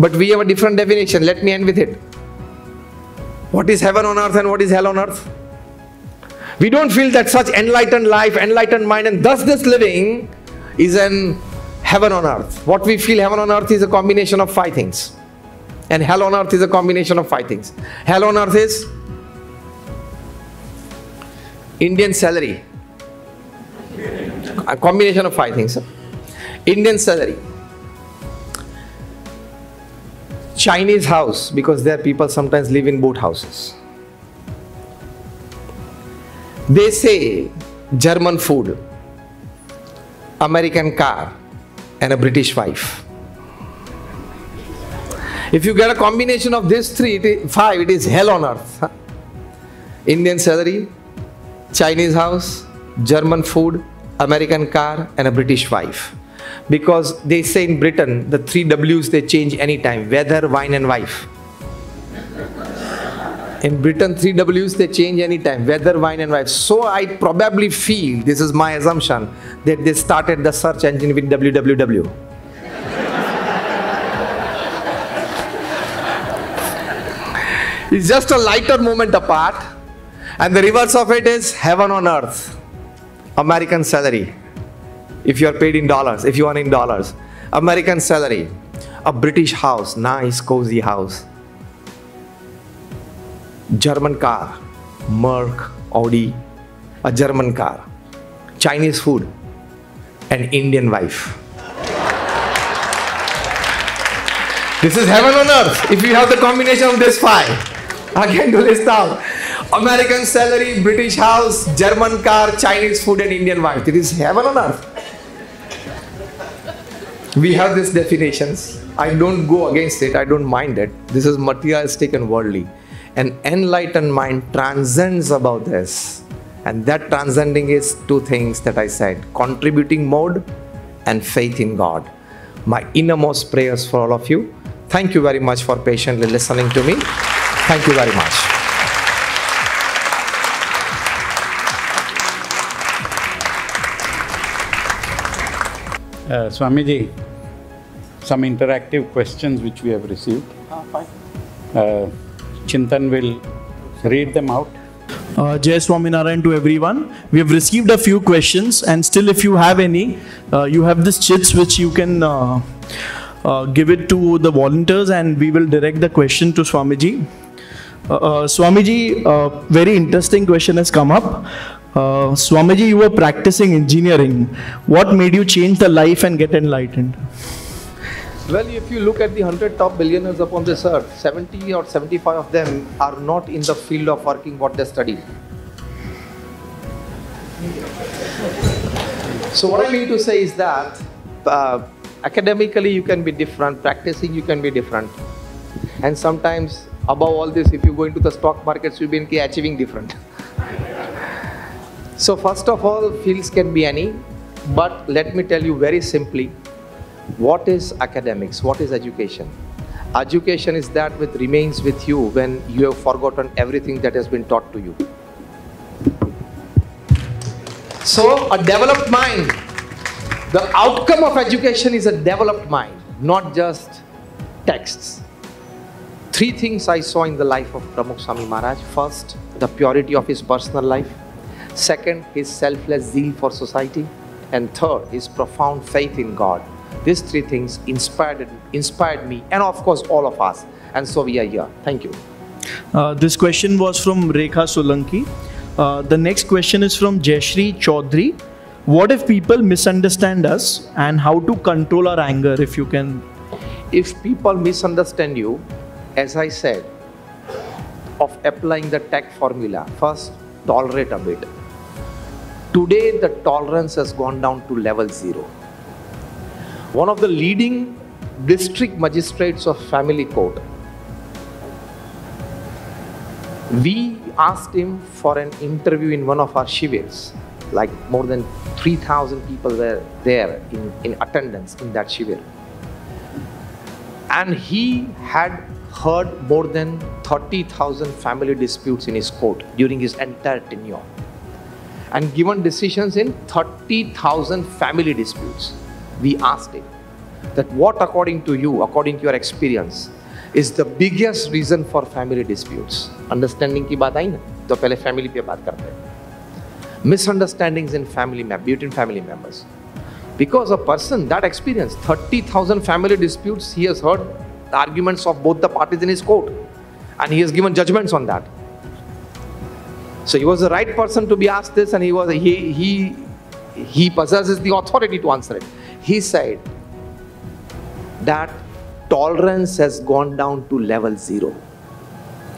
But we have a different definition. Let me end with it. What is heaven on earth and what is hell on earth? We don't feel that such enlightened life, enlightened mind, and thus this living is an heaven on earth. What we feel heaven on earth is a combination of five things. And hell on earth is a combination of five things. Hell on earth is Indian salary. A combination of five things. Indian salary. Chinese house, because there people sometimes live in boat houses. They say German food, American car, and a British wife. If you get a combination of these three, it is, five, it is hell on earth. Indian salary, Chinese house, German food, American car, and a British wife. Because they say in Britain, the three W's they change anytime weather, wine, and wife. In Britain, three W's they change anytime weather, wine, and wife. So I probably feel, this is my assumption, that they started the search engine with www. it's just a lighter moment apart, and the reverse of it is heaven on earth. American salary, if you are paid in dollars, if you earn in dollars. American salary, a British house, nice, cozy house. German car, Merc, Audi, a German car, Chinese food, an Indian wife. This is heaven on earth if you have the combination of this five. Again, to list out American salary, British house, German car, Chinese food, and Indian wife. It is heaven on earth. We have these definitions. I don't go against it, I don't mind it. This is materialistic and worldly. An enlightened mind transcends about this. And that transcending is two things that I said contributing mode and faith in God. My innermost prayers for all of you. Thank you very much for patiently listening to me. Thank you very much. Uh, Swamiji, some interactive questions which we have received. Uh, Chintan will read them out. Uh, Jai Swaminarayan to everyone. We have received a few questions, and still, if you have any, uh, you have this chits which you can uh, uh, give it to the volunteers, and we will direct the question to Swamiji. Uh, uh, Swamiji, uh, very interesting question has come up. Swamiji, you were practicing engineering. What made you change the life and get enlightened? Well, if you look at the 100 top billionaires upon this earth, 70 or 75 of them are not in the field of working what they study. So, what I mean to say is that uh, academically you can be different, practicing you can be different. And sometimes, above all this, if you go into the stock markets, you'll be achieving different. So, first of all, fields can be any, but let me tell you very simply what is academics? What is education? Education is that which remains with you when you have forgotten everything that has been taught to you. So, a developed mind, the outcome of education is a developed mind, not just texts. Three things I saw in the life of Pramukh Swami Maharaj. First, the purity of his personal life. Second, his selfless zeal for society. And third, his profound faith in God. These three things inspired, inspired me and, of course, all of us. And so we are here. Thank you. Uh, this question was from Rekha Solanki. Uh, the next question is from Jayashri Chaudhary. What if people misunderstand us and how to control our anger? If you can. If people misunderstand you, as I said, of applying the TAAC formula, first tolerate a bit. Today, the tolerance has gone down to level zero. One of the leading district magistrates of family court, we asked him for an interview in one of our shibirs. Like more than 3,000 people were there in, in attendance in that shibir. And he had heard more than 30,000 family disputes in his court during his entire tenure and given decisions in 30,000 family disputes We asked him that what, according to you, according to your experience, is the biggest reason for family disputes. Understanding की बात आई ना तो पहले family पे बात करते हैं misunderstandings in family between family members because a person that experience 30000 family disputes he has heard the arguments of both the parties in his court and he has given judgments on that so he was the right person to be asked this and he was he he he possesses the authority to answer it he said that tolerance has gone down to level zero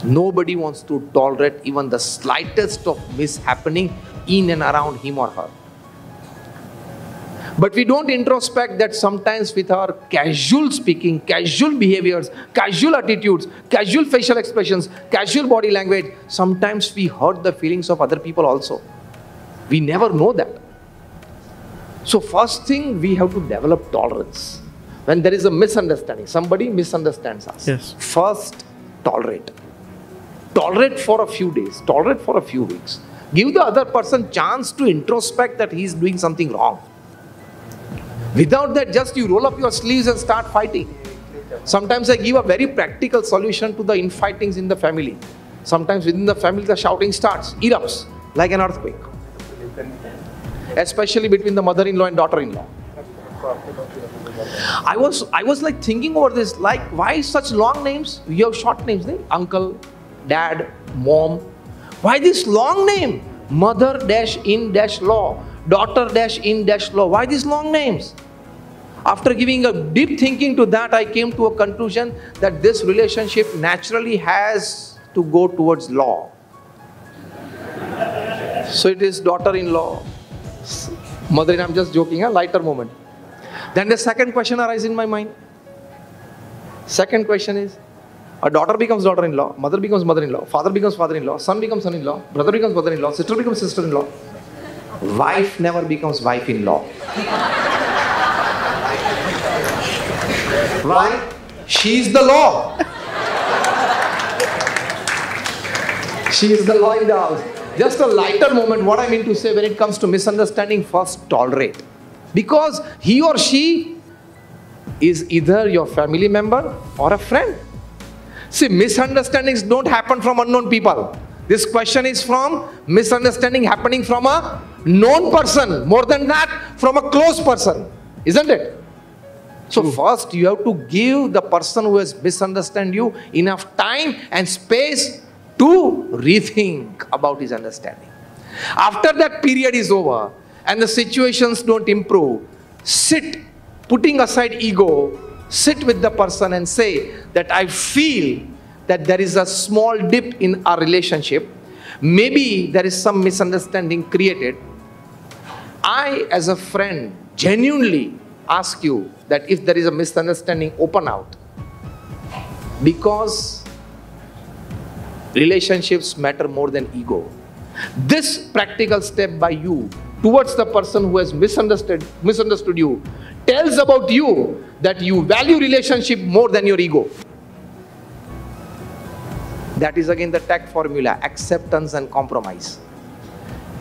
nobody wants to tolerate even the slightest of mishappening in and around him or her but we don't introspect that sometimes with our casual speaking, casual behaviors, casual attitudes, casual facial expressions, casual body language, sometimes we hurt the feelings of other people also. We never know that. So, first thing we have to develop tolerance. When there is a misunderstanding, somebody misunderstands us. Yes. First, tolerate. Tolerate for a few days, tolerate for a few weeks. Give the other person chance to introspect that he is doing something wrong. Without that, just you roll up your sleeves and start fighting. Sometimes I give a very practical solution to the infightings in the family. Sometimes within the family, the shouting starts, erupts like an earthquake. Especially between the mother in law and daughter in law. I was, I was like thinking over this, like, why such long names? You have short names, eh? Uncle, dad, mom. Why this long name? Mother dash in dash law, daughter dash in dash law. Why these long names? After giving a deep thinking to that, I came to a conclusion that this relationship naturally has to go towards law. So it is daughter in law. Mother I'm just joking, a lighter moment. Then the second question arises in my mind. Second question is a daughter becomes daughter in law, mother becomes mother in law, father becomes father in law, son becomes son in law, brother becomes brother in law, sister becomes sister in law. Wife never becomes wife in law. Why? She is the law. she is the law in the house. Just a lighter moment, what I mean to say when it comes to misunderstanding, first tolerate. Because he or she is either your family member or a friend. See, misunderstandings don't happen from unknown people. This question is from misunderstanding happening from a known person. More than that, from a close person. Isn't it? So, first, you have to give the person who has misunderstood you enough time and space to rethink about his understanding. After that period is over and the situations don't improve, sit, putting aside ego, sit with the person and say that I feel that there is a small dip in our relationship. Maybe there is some misunderstanding created. I, as a friend, genuinely ask you that if there is a misunderstanding, open out. Because relationships matter more than ego. This practical step by you towards the person who has misunderstood, misunderstood you tells about you that you value relationship more than your ego. That is again the TAAC formula acceptance and compromise.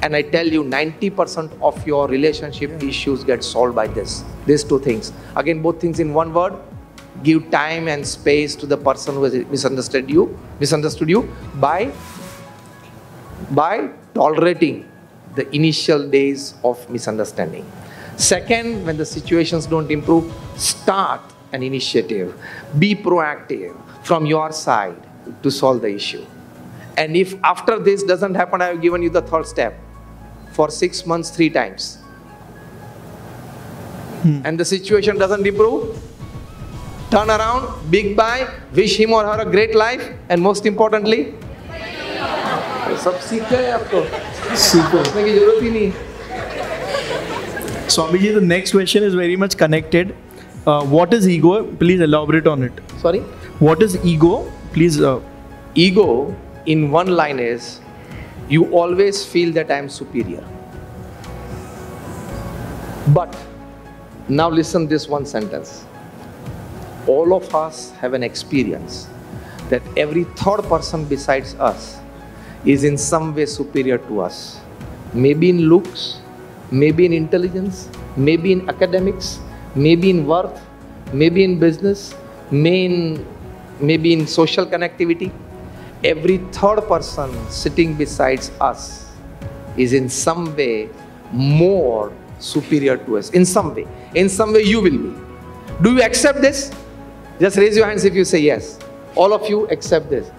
And I tell you, 90% of your relationship issues get solved by this. These two things. Again, both things in one word. Give time and space to the person who has misunderstood you, misunderstood you by, by tolerating the initial days of misunderstanding. Second, when the situations don't improve, start an initiative. Be proactive from your side to solve the issue. And if after this doesn't happen, I have given you the third step for six months, three times. Hmm. And the situation doesn't improve, turn around, big bye, wish him or her a great life, and most importantly, सब सीख गए आपको सीखने की जरूरत ही नहीं Swamiji, the next question is very much connected. Uh, what is ego? Please elaborate on it. Sorry? What is ego? Please. Uh, Ego, in one line, is you always feel that I am superior. But now listen this one sentence. All of us have an experience that every third person besides us is in some way superior to us. Maybe in looks, maybe in intelligence, maybe in academics, maybe in worth, maybe in business, in, maybe in social connectivity. Every third person sitting besides us is in some way more superior to us. In some way. In some way, you will be. Do you accept this? Just raise your hands if you say yes. All of you accept this.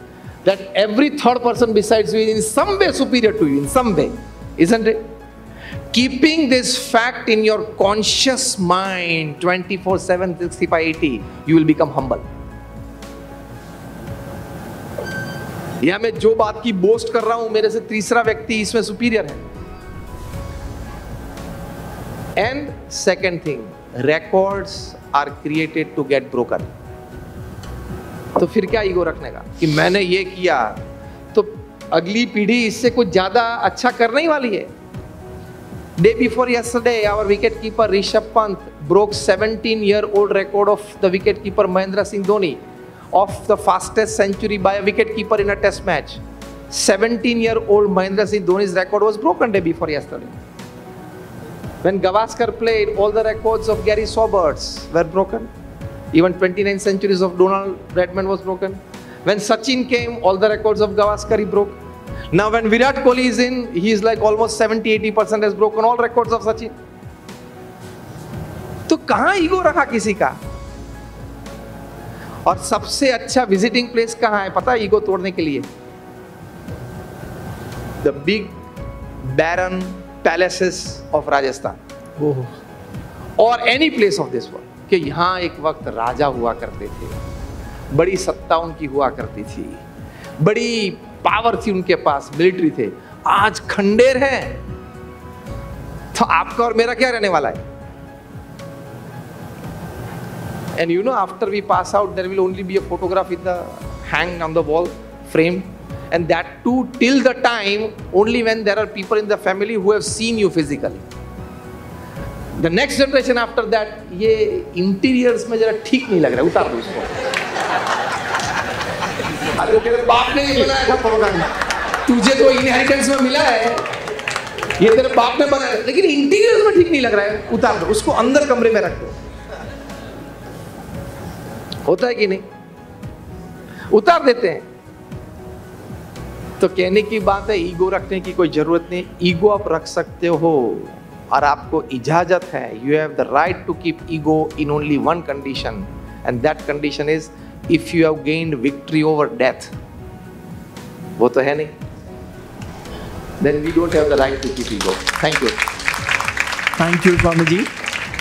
That every third person besides you is in some way superior to you, in some way. Isn't it? Keeping this fact in your conscious mind 24 7, 65, 80, you will become humble. या मैं जो बात की boast कर रहा हूं मेरे से तीसरा व्यक्ति इसमें सुपीरियर है and second thing records are created to get broken तो फिर क्या ईगो रखने का? कि मैंने ये किया तो अगली पीढ़ी इससे कुछ ज़्यादा अच्छा करने ही वाली है। Day before yesterday our wicket keeper Rishabh Pant broke 17 year old record of the wicket keeper Mahendra Singh Dhoni of the fastest century by wicket keeper in a test match 17 year old Mahendra Singh Dhoni's record was broken day before yesterday when Gavaskar played all the records of Garry Sobers were broken Even 29 centuries of Donald Bradman was broken. When Sachin came, all the records of Gavaskar he broke. Now when Virat Kohli is in, he is like almost 70-80% has broken all records of Sachin. तो कहाँ ego रहा किसी का और सबसे अच्छा visiting place कहाँ है पता है ईगो तोड़ने के लिए the big barren palaces of Rajasthan और any place of this world कि यहाँ एक वक्त राजा हुआ करते थे बड़ी सत्ता उनकी हुआ करती थी बड़ी पावर थी उनके पास मिलिट्री थे आज खंडेर है तो आपका और मेरा क्या रहने वाला है And you know, after we pass out, there will only be a photograph in the hang on the wall, framed, and that too till the time only when there are people in the family who have seen you physically. The next generation after that, ये interiors में जरा ठीक नहीं लग रहा उतार दो इसको। अरे बाप ने ही बनाया था प्रोग्राम तुझे तो इनहेरिटेंस में मिला है। ये तेरे बाप ने बनाया। लेकिन इंटीरियर्स में ठीक नहीं लग रहा है। उतार दो। उसको अंदर कमरे में रख दो। होता है कि नहीं? उतार देते हैं। तो कहने की बात है ईगो रखने की कोई ज़रूरत नहीं। ईगो आप रख सकते हो। और आपको इजाजत है you have the right to keep ego in only one condition and that condition is if you have gained victory over death वो तो है नहीं then we don't have the right to keep ego thank you Thank you, Swamiji.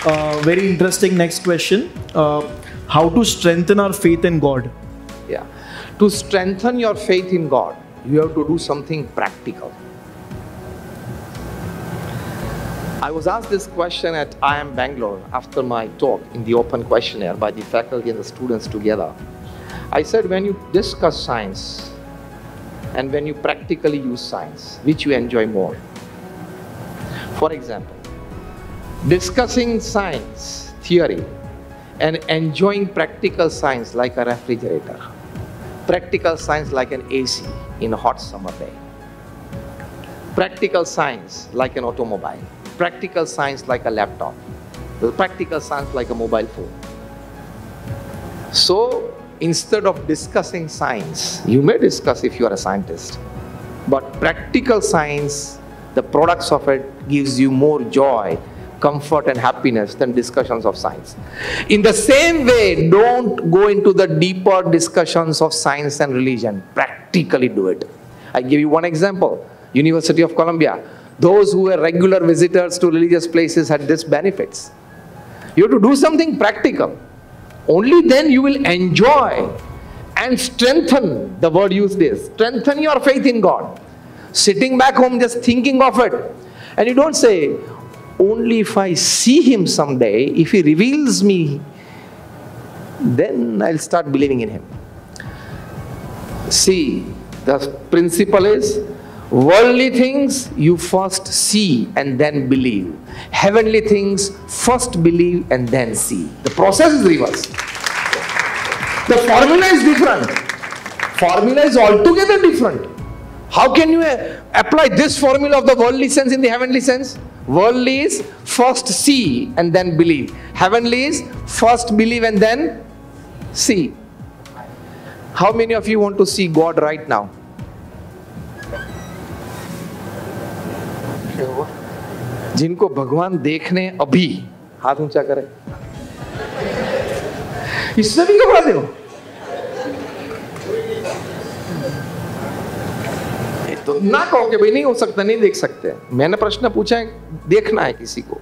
Uh, very interesting next question. Uh, how to strengthen our faith in God? Yeah. To strengthen your faith in God, you have to do something practical. I was asked this question at IIM Bangalore after my talk in the open questionnaire by the faculty and the students together. I said, when you discuss science and when you practically use science, which you enjoy more? For example, discussing science theory and enjoying practical science like a refrigerator, practical science like an AC in a hot summer day, practical science like an automobile, practical science like a laptop, practical science like a mobile phone. So instead of discussing science, you may discuss if you are a scientist, but practical science, the products of it gives you more joy comfort and happiness than discussions of science. In the same way, don't go into the deeper discussions of science and religion. Practically do it. I give you one example. University of Columbia. Those who were regular visitors to religious places had these benefits. You have to do something practical. Only then you will enjoy and strengthen, the word used is, strengthen your faith in God. Sitting back home just thinking of it. And you don't say, only if I see him someday, if he reveals me, then I'll start believing in him. See, the principle is worldly things you first see and then believe. Heavenly things first believe and then see. The process is reversed. The formula is different. Formula is altogether different. How can you uh, apply this formula of the worldly sense in the heavenly sense? Worldly is first see and then believe. Heavenly is first believe and then see. How many of you want to see God right now? जिनको भगवान देखने अभी हाथ ऊँचा करें। इससे भी घबरा दो तो ना कहो कि भाई नहीं हो सकता, नहीं देख सकते। मैंने प्रश्न पूछा है, देखना है किसी को।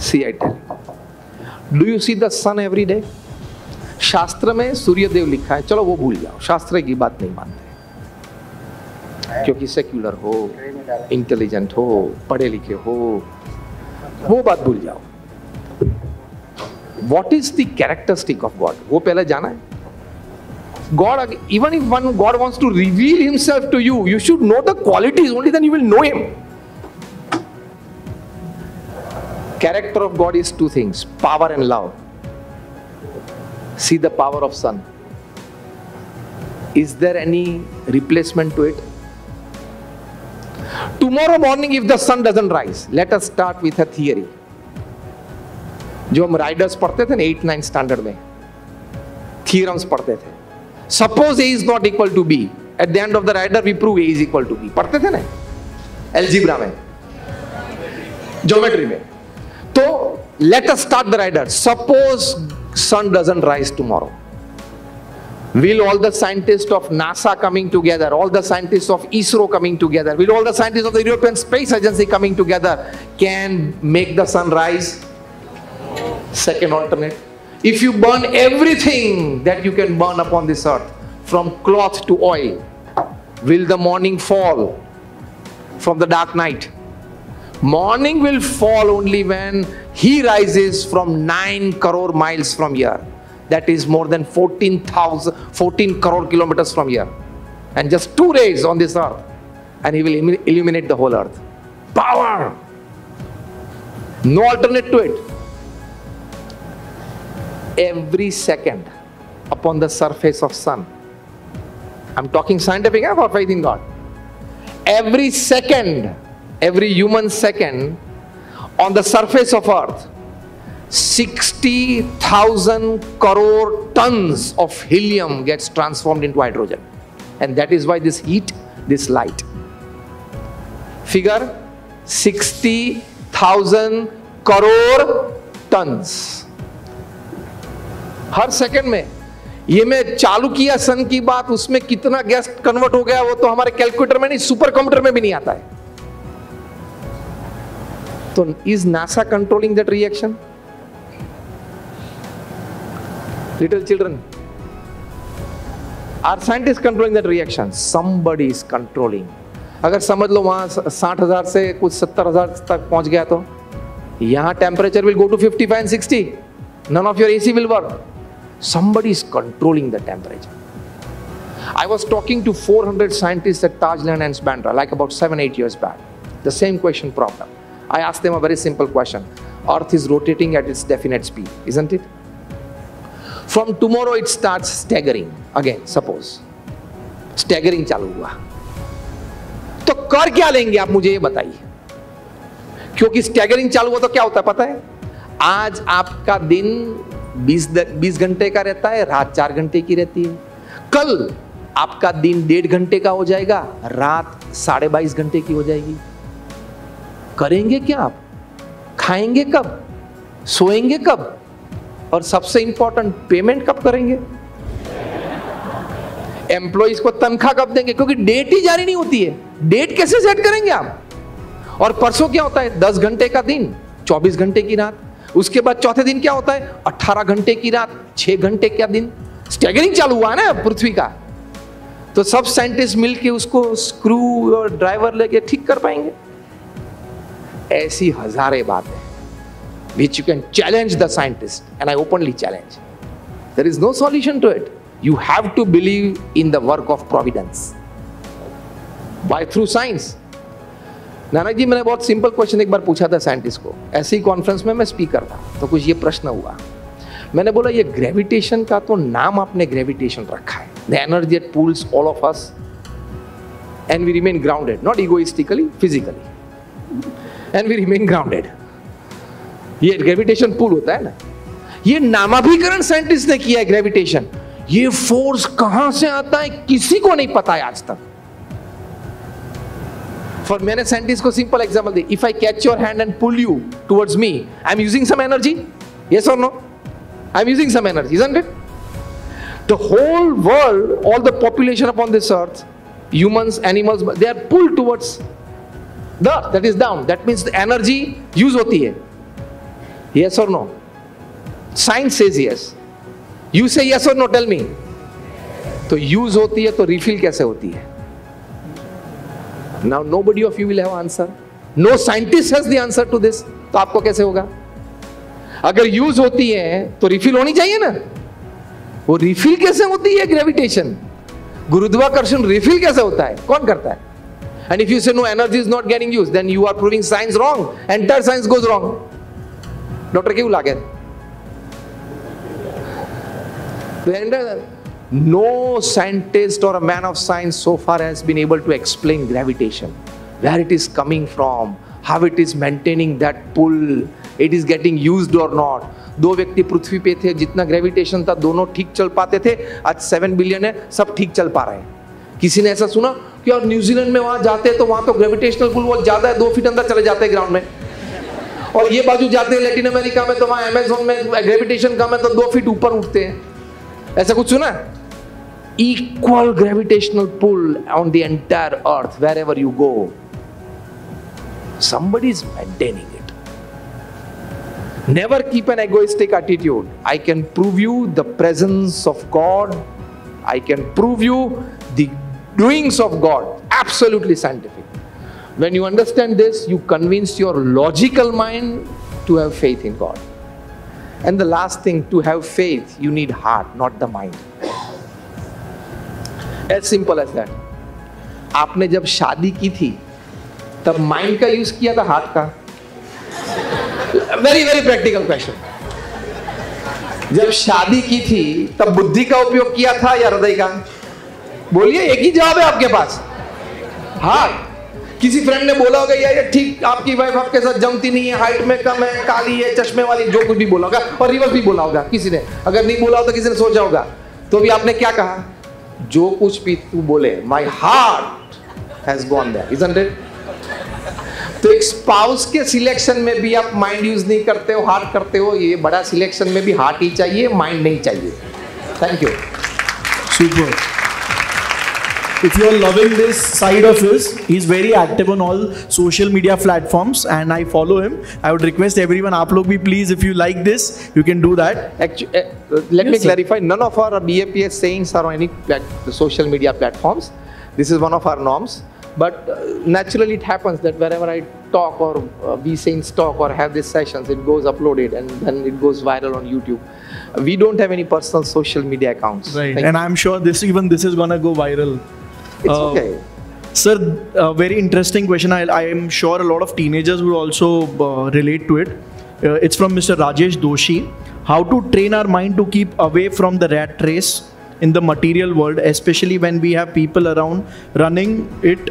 See I tell do you see the sun every day शास्त्र में सूर्यदेव लिखा है। चलो वो भूल जाओ, शास्त्र की बात नहीं मानते। क्योंकि सेक्युलर हो इंटेलिजेंट हो पढ़े लिखे हो वो बात भूल जाओ what is the characteristic of God वो पहले जाना है God, even if one God wants to reveal Himself to you, you should know the qualities. Only then you will know Him. character of god is two things power and love see the power of sun is there any replacement to it tomorrow morning, if the sun doesn't rise, let us start with a theory. जो हम riders पढ़ते थे ना eight nine standard में theorems पढ़ते थे। Suppose A is not equal to B at the end of the rider we prove A is equal to B पढ़ते थे ना? एलजीब्रा में। ज्योमेट्री में। तो let us start the rider suppose sun doesn't rise tomorrow Will all the scientists of NASA coming together, all the scientists of ISRO coming together, will all the scientists of the European Space Agency coming together can make the sun rise? Second alternate. If you burn everything that you can burn upon this earth, from cloth to oil, will the morning fall from the dark night? Morning will fall only when he rises from 9 crore miles from here. That is more than 14,000, 14 crore kilometers from here. And just two rays on this earth, and he will illuminate the whole earth. Power! No alternate to it every second upon the surface of sun i'm talking scientific eh, faith in god every second every human second on the surface of earth 60000 crore tons of helium gets transformed into hydrogen and that is why this heat this light figure 60000 crore tons हर second में ये मैं चालू किया सन की बात उसमें कितना गैस कन्वर्ट हो गया वो तो हमारे कैलकुलेटर में नहीं सुपर कंप्यूटर में भी नहीं आता है तो is NASA controlling that reaction little children are scientist controlling that reaction somebody is controlling अगर समझ लो वहाँ साठ हज़ार से कुछ सत्तर हज़ार तक पहुँच गया तो यहाँ temperature will go to fifty five sixty none of your AC will work. Somebody is controlling the temperature. I was talking to 400 scientists at Tajland and Bandra like about seven, eight years back. The same question problem. I asked them a very simple question. Earth is rotating at its definite speed, isn't it? From tomorrow it start staggering. Again suppose Staggering चालू हुआ। तो कर क्या लेंगे आप मुझे ये बताइए। क्योंकि स्टैगरिंग चालू हुआ तो क्या होता है पता है? आज आपका दिन 20 20 घंटे का रहता है, रात चार घंटे की रहती है। कल आपका दिन डेढ़ घंटे का हो जाएगा, रात साढ़े बाईस घंटे की हो जाएगी। करेंगे क्या आप? खाएँगे कब? सोएँगे कब? और सबसे इंपॉर्टेंट पेमेंट कब करेंगे? एम्प्लॉइज को तनख्वाह कब देंगे? क्योंकि डेट ही जारी नहीं होती है। डेट कैसे सेट करेंगे आप? और परसों क्या होता है? दस घंटे का दिन, चौबीस घंटे की रात। उसके बाद चौथे दिन क्या होता है? अट्ठारह घंटे की रात, छह घंटे का दिन। स्टैगरिंग चालू हुआ ना पृथ्वी का। तो सब साइंटिस्ट मिलके उसको स्क्रू और ड्राइवर लेके ठीक कर पाएँगे। ऐसी हजारे बातें। Which you can challenge the scientist. And i openly challenge. There is no solution to it. You have to believe in the work of providence. By through science. Nanak ji मैंने बहुत सिंपल क्वेश्चन एक बार पूछा था साइंटिस्ट को। ऐसे conference में मैं speaker था तो कुछ ये प्रश्न हुआ। मैंने बोला, ये ग्रेविटेशन का तो नाम आपने ग्रेविटेशन रखा है। The energy at pulls all of us and we remain grounded not egoistically physically and we remain grounded ये ग्रेविटेशन पुल होता है ना। ये नामाभिकरण साइंटिस्ट ने किया है ग्रेविटेशन ये फोर्स कहाँ से आता है, किसी को नहीं पता है आज तक। फॉर मैंने साइंटिस्ट को simple example the. If I catch your hand and pull you towards me I am using some energy ये sir no I am using some energy the whole world all the population upon this earth humans animals they are pull towards the that is down that means energy use होती है। Yes or no? Science says yes. You say yes or no, tell me. तो use होती है तो refill कैसे होती है? Now nobody of you will have answer no scientist has the answer to this तो आपको कैसे होगा? अगर यूज़ होती है तो रिफिल होनी चाहिए ना? वो रिफिल कैसे होती है ग्रेविटेशन गुरुत्वाकर्षण रिफिल कैसे होता है? कौन करता है? And if you say no energy is not getting use then you are proving science wrong entire science goes wrong doctor કેવું લાગે no scientist or a man of science so far has been able to explain gravitation where it is coming from how it is maintaining that pull it is getting used or not दो व्यक्ति पृथ्वी पे थे जितना gravitation था दोनों ठीक चल पाते थे आज सेवन बिलियन है सब ठीक चल पा रहे हैं किसी ने ऐसा सुना कि और न्यूजीलैंड में वहां जाते हैं तो वहां तो ग्रेविटेशनल पुल बहुत ज्यादा है दो फीट अंदर चले जाते हैं ग्राउंड में और ये बाजू जाते हैं लैटिन अमेरिका में तो वहाँ अमेजोन में ग्रेविटेशन कम है तो दो फीट ऊपर उठते हैं ऐसा कुछ सुना equal gravitational pull on the entire earth wherever you go somebody is maintaining it never keep an egoistic attitude i can prove you the presence of god i can prove you the doings of god absolutely scientific when you understand this you convince your logical mind to have faith in god and the last thing, to have faith, you need heart, not the mind. As simple as that. आपने जब शादी की थी तब mind का use किया था हाथ का वेरी वेरी प्रैक्टिकल क्वेश्चन जब शादी की थी तब बुद्धि का उपयोग किया था या हृदय का बोलिए एक ही जवाब है आपके पास हाथ किसी फ्रेंड ने बोला होगा यार ये ठीक, आपकी वाइफ आपके साथ जमती नहीं है हाइट में कम है, काली है, चश्मे वाली, जो कुछ भी बोला होगा, और रिवर्स भी बोला होगा, किसी ने। अगर नहीं बोला हो तो किसी ने सोचा होगा। तो भी आपने क्या कहा? जो कुछ भी तू बोले my heart has gone there isn't it तो एक स्पाउस के सिलेक्शन में भी आप माइंड यूज़ नहीं करते हो हार्ट करते हो, ये बड़ा सिलेक्शन में भी हार्ट ही चाहिए माइंड नहीं चाहिए। Thank you Super. If you are loving this side of his, he's very active on all social media platforms and I follow him. I would request everyone, aap log bhi please, if you like this, you can do that. Actu- uh, let Yes, me sir. clarify none of our BAPS sayings are on any social media platforms. This is one of our norms. But uh, naturally, it happens that wherever I talk or uh, we saints talk or have these sessions, it goes uploaded and then it goes viral on YouTube. We don't have any personal social media accounts. Right. Thank And I'm sure this, even this is gonna go viral. It's Uh, okay. Sir, a very interesting question. I, I am sure a lot of teenagers will also uh, relate to it. Uh, it's from Mr. Rajesh Doshi. How to train our mind to keep away from the rat race in the material world, especially when we have people around running it,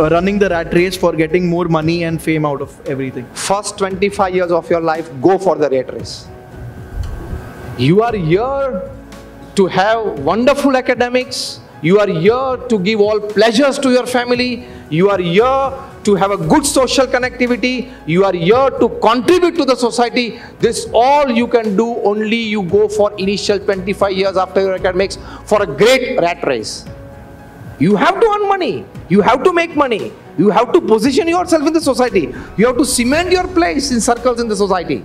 uh, running the rat race for getting more money and fame out of everything. First 25 years of your life, go for the rat race. You are here to have wonderful academics. You are here to give all pleasures to your family. You are here to have a good social connectivity. You are here to contribute to the society. This all you can do only you go for initial 25 years after your academics for a great rat race. You have to earn money. You have to make money. You have to position yourself in the society. You have to cement your place in circles in the society.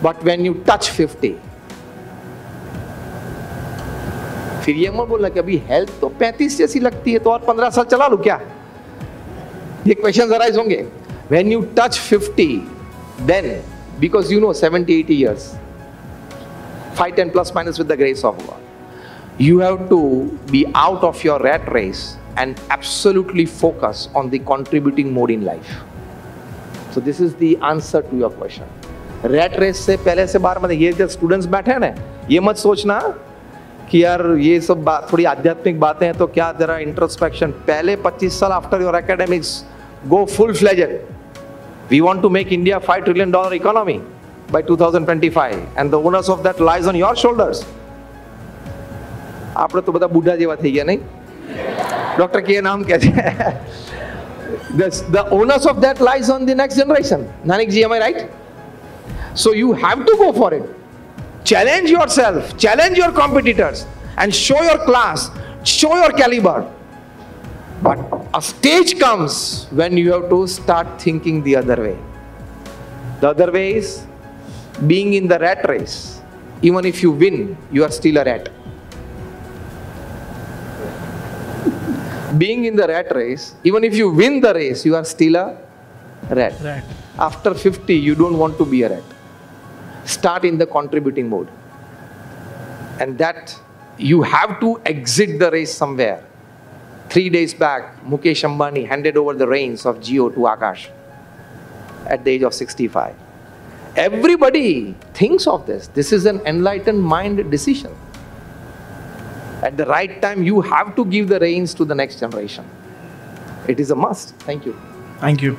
But when you touch 50, फिर ये मत बोलना कि अभी health तो पैंतीस जैसी लगती है तो और पंद्रह साल चला लू क्या ये क्वेश्चन अराइज होंगे when you touch fifty then because you know seventy eighty years five ten plus minus with the grace of God you have to be out of your rat race and absolutely focus on the contributing more in life. So this is the answer to your question. Rat race से पहले से बार मतलब ये जब students बैठे ना, ये मत सोचना कि यार ये सब बात थोड़ी आध्यात्मिक बातें हैं तो क्या जरा इंट्रोस्पेक्शन पहले 25 साल after your academics go full fledged we want to make India 5 trillion dollar economy by 2025 and the onus of that lies on your shoulders આપણે તો બધા બુઢા જેવા થઈ ગયા નહીં ડોક્ટર કે નામ કે છે the, the onus of that lies on the next generation nanik ji am i right so you have to go for it challenge yourself challenge your competitors and show your class show your caliber but a stage comes when you have to start thinking the other way the other way is being in the rat race even if you win you are still a rat being in the rat race, even if you win the race, you are still a rat. Rat. After 50, you don't want to be a rat. Start in the contributing mode. And that you have to exit the race somewhere. Three days back, Mukesh Ambani handed over the reins of Jio to Akash at the age of 65. Everybody thinks of this. This is an enlightened mind decision. At the right time, you have to give the reins to the next generation. It is a must. Thank you. Thank you.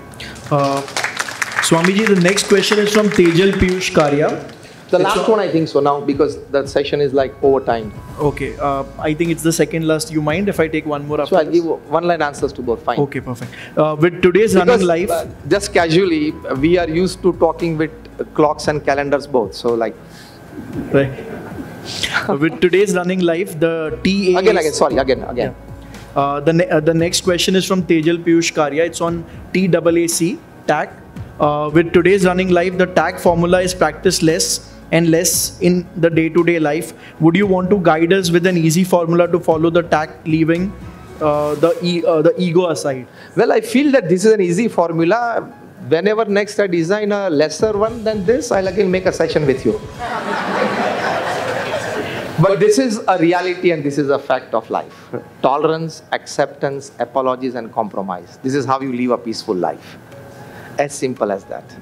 Uh, Swamiji, the next question is from Tejal Piyush Karya. The It's last one, I think so now, because that session is like over time. Okay, uh, I think it's the second last. You mind if I take one more after So I'll this? give one line answers to both. Fine. Okay, perfect. Uh, with today's Because, running life, uh, just casually, we are used to talking with clocks and calendars both. So, like, right. Uh, with today's running life, the TA. again, again, sorry, again, again. Uh, the, ne- uh, the next question is from Tejal Piyush Karya. It's on TAAC, TAC. Uh, with today's running life, the TAC formula is practiced less and less in the day to day life. Would you want to guide us with an easy formula to follow the TAC, leaving uh, the, e- uh, the ego aside? Well, I feel that this is an easy formula. Whenever next I design a lesser one than this, I'll again make a session with you. but this is a reality and this is a fact of life. Tolerance, acceptance, apologies, and compromise. This is how you live a peaceful life. As simple as that.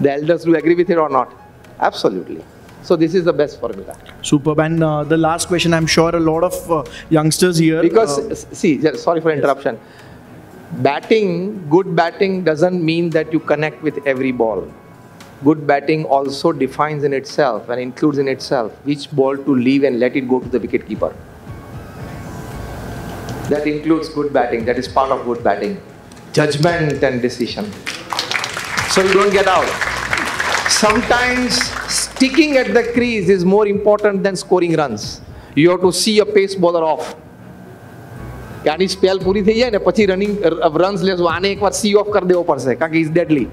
The elders do agree with it or not? Absolutely. So this is the best formula. Superb. And uh, the last question, I'm sure a lot of uh, youngsters here. Because, uh, see, sorry for interruption. Batting, good batting doesn't mean that you connect with every ball. Good batting also defines in itself and includes in itself which ball to leave and let it go to the wicket keeper. That includes good batting. That is part of good batting. Judgment and decision. So you don't get out. Sometimes sticking at the crease is more important than scoring runs. You have to see a pace bowler off. આની spell પૂરી થઈ જાય ને પછી running runs લેશો આને એકવાર sea of કરી દેવો પડશે કારણ કે ઇઝ ડેડલી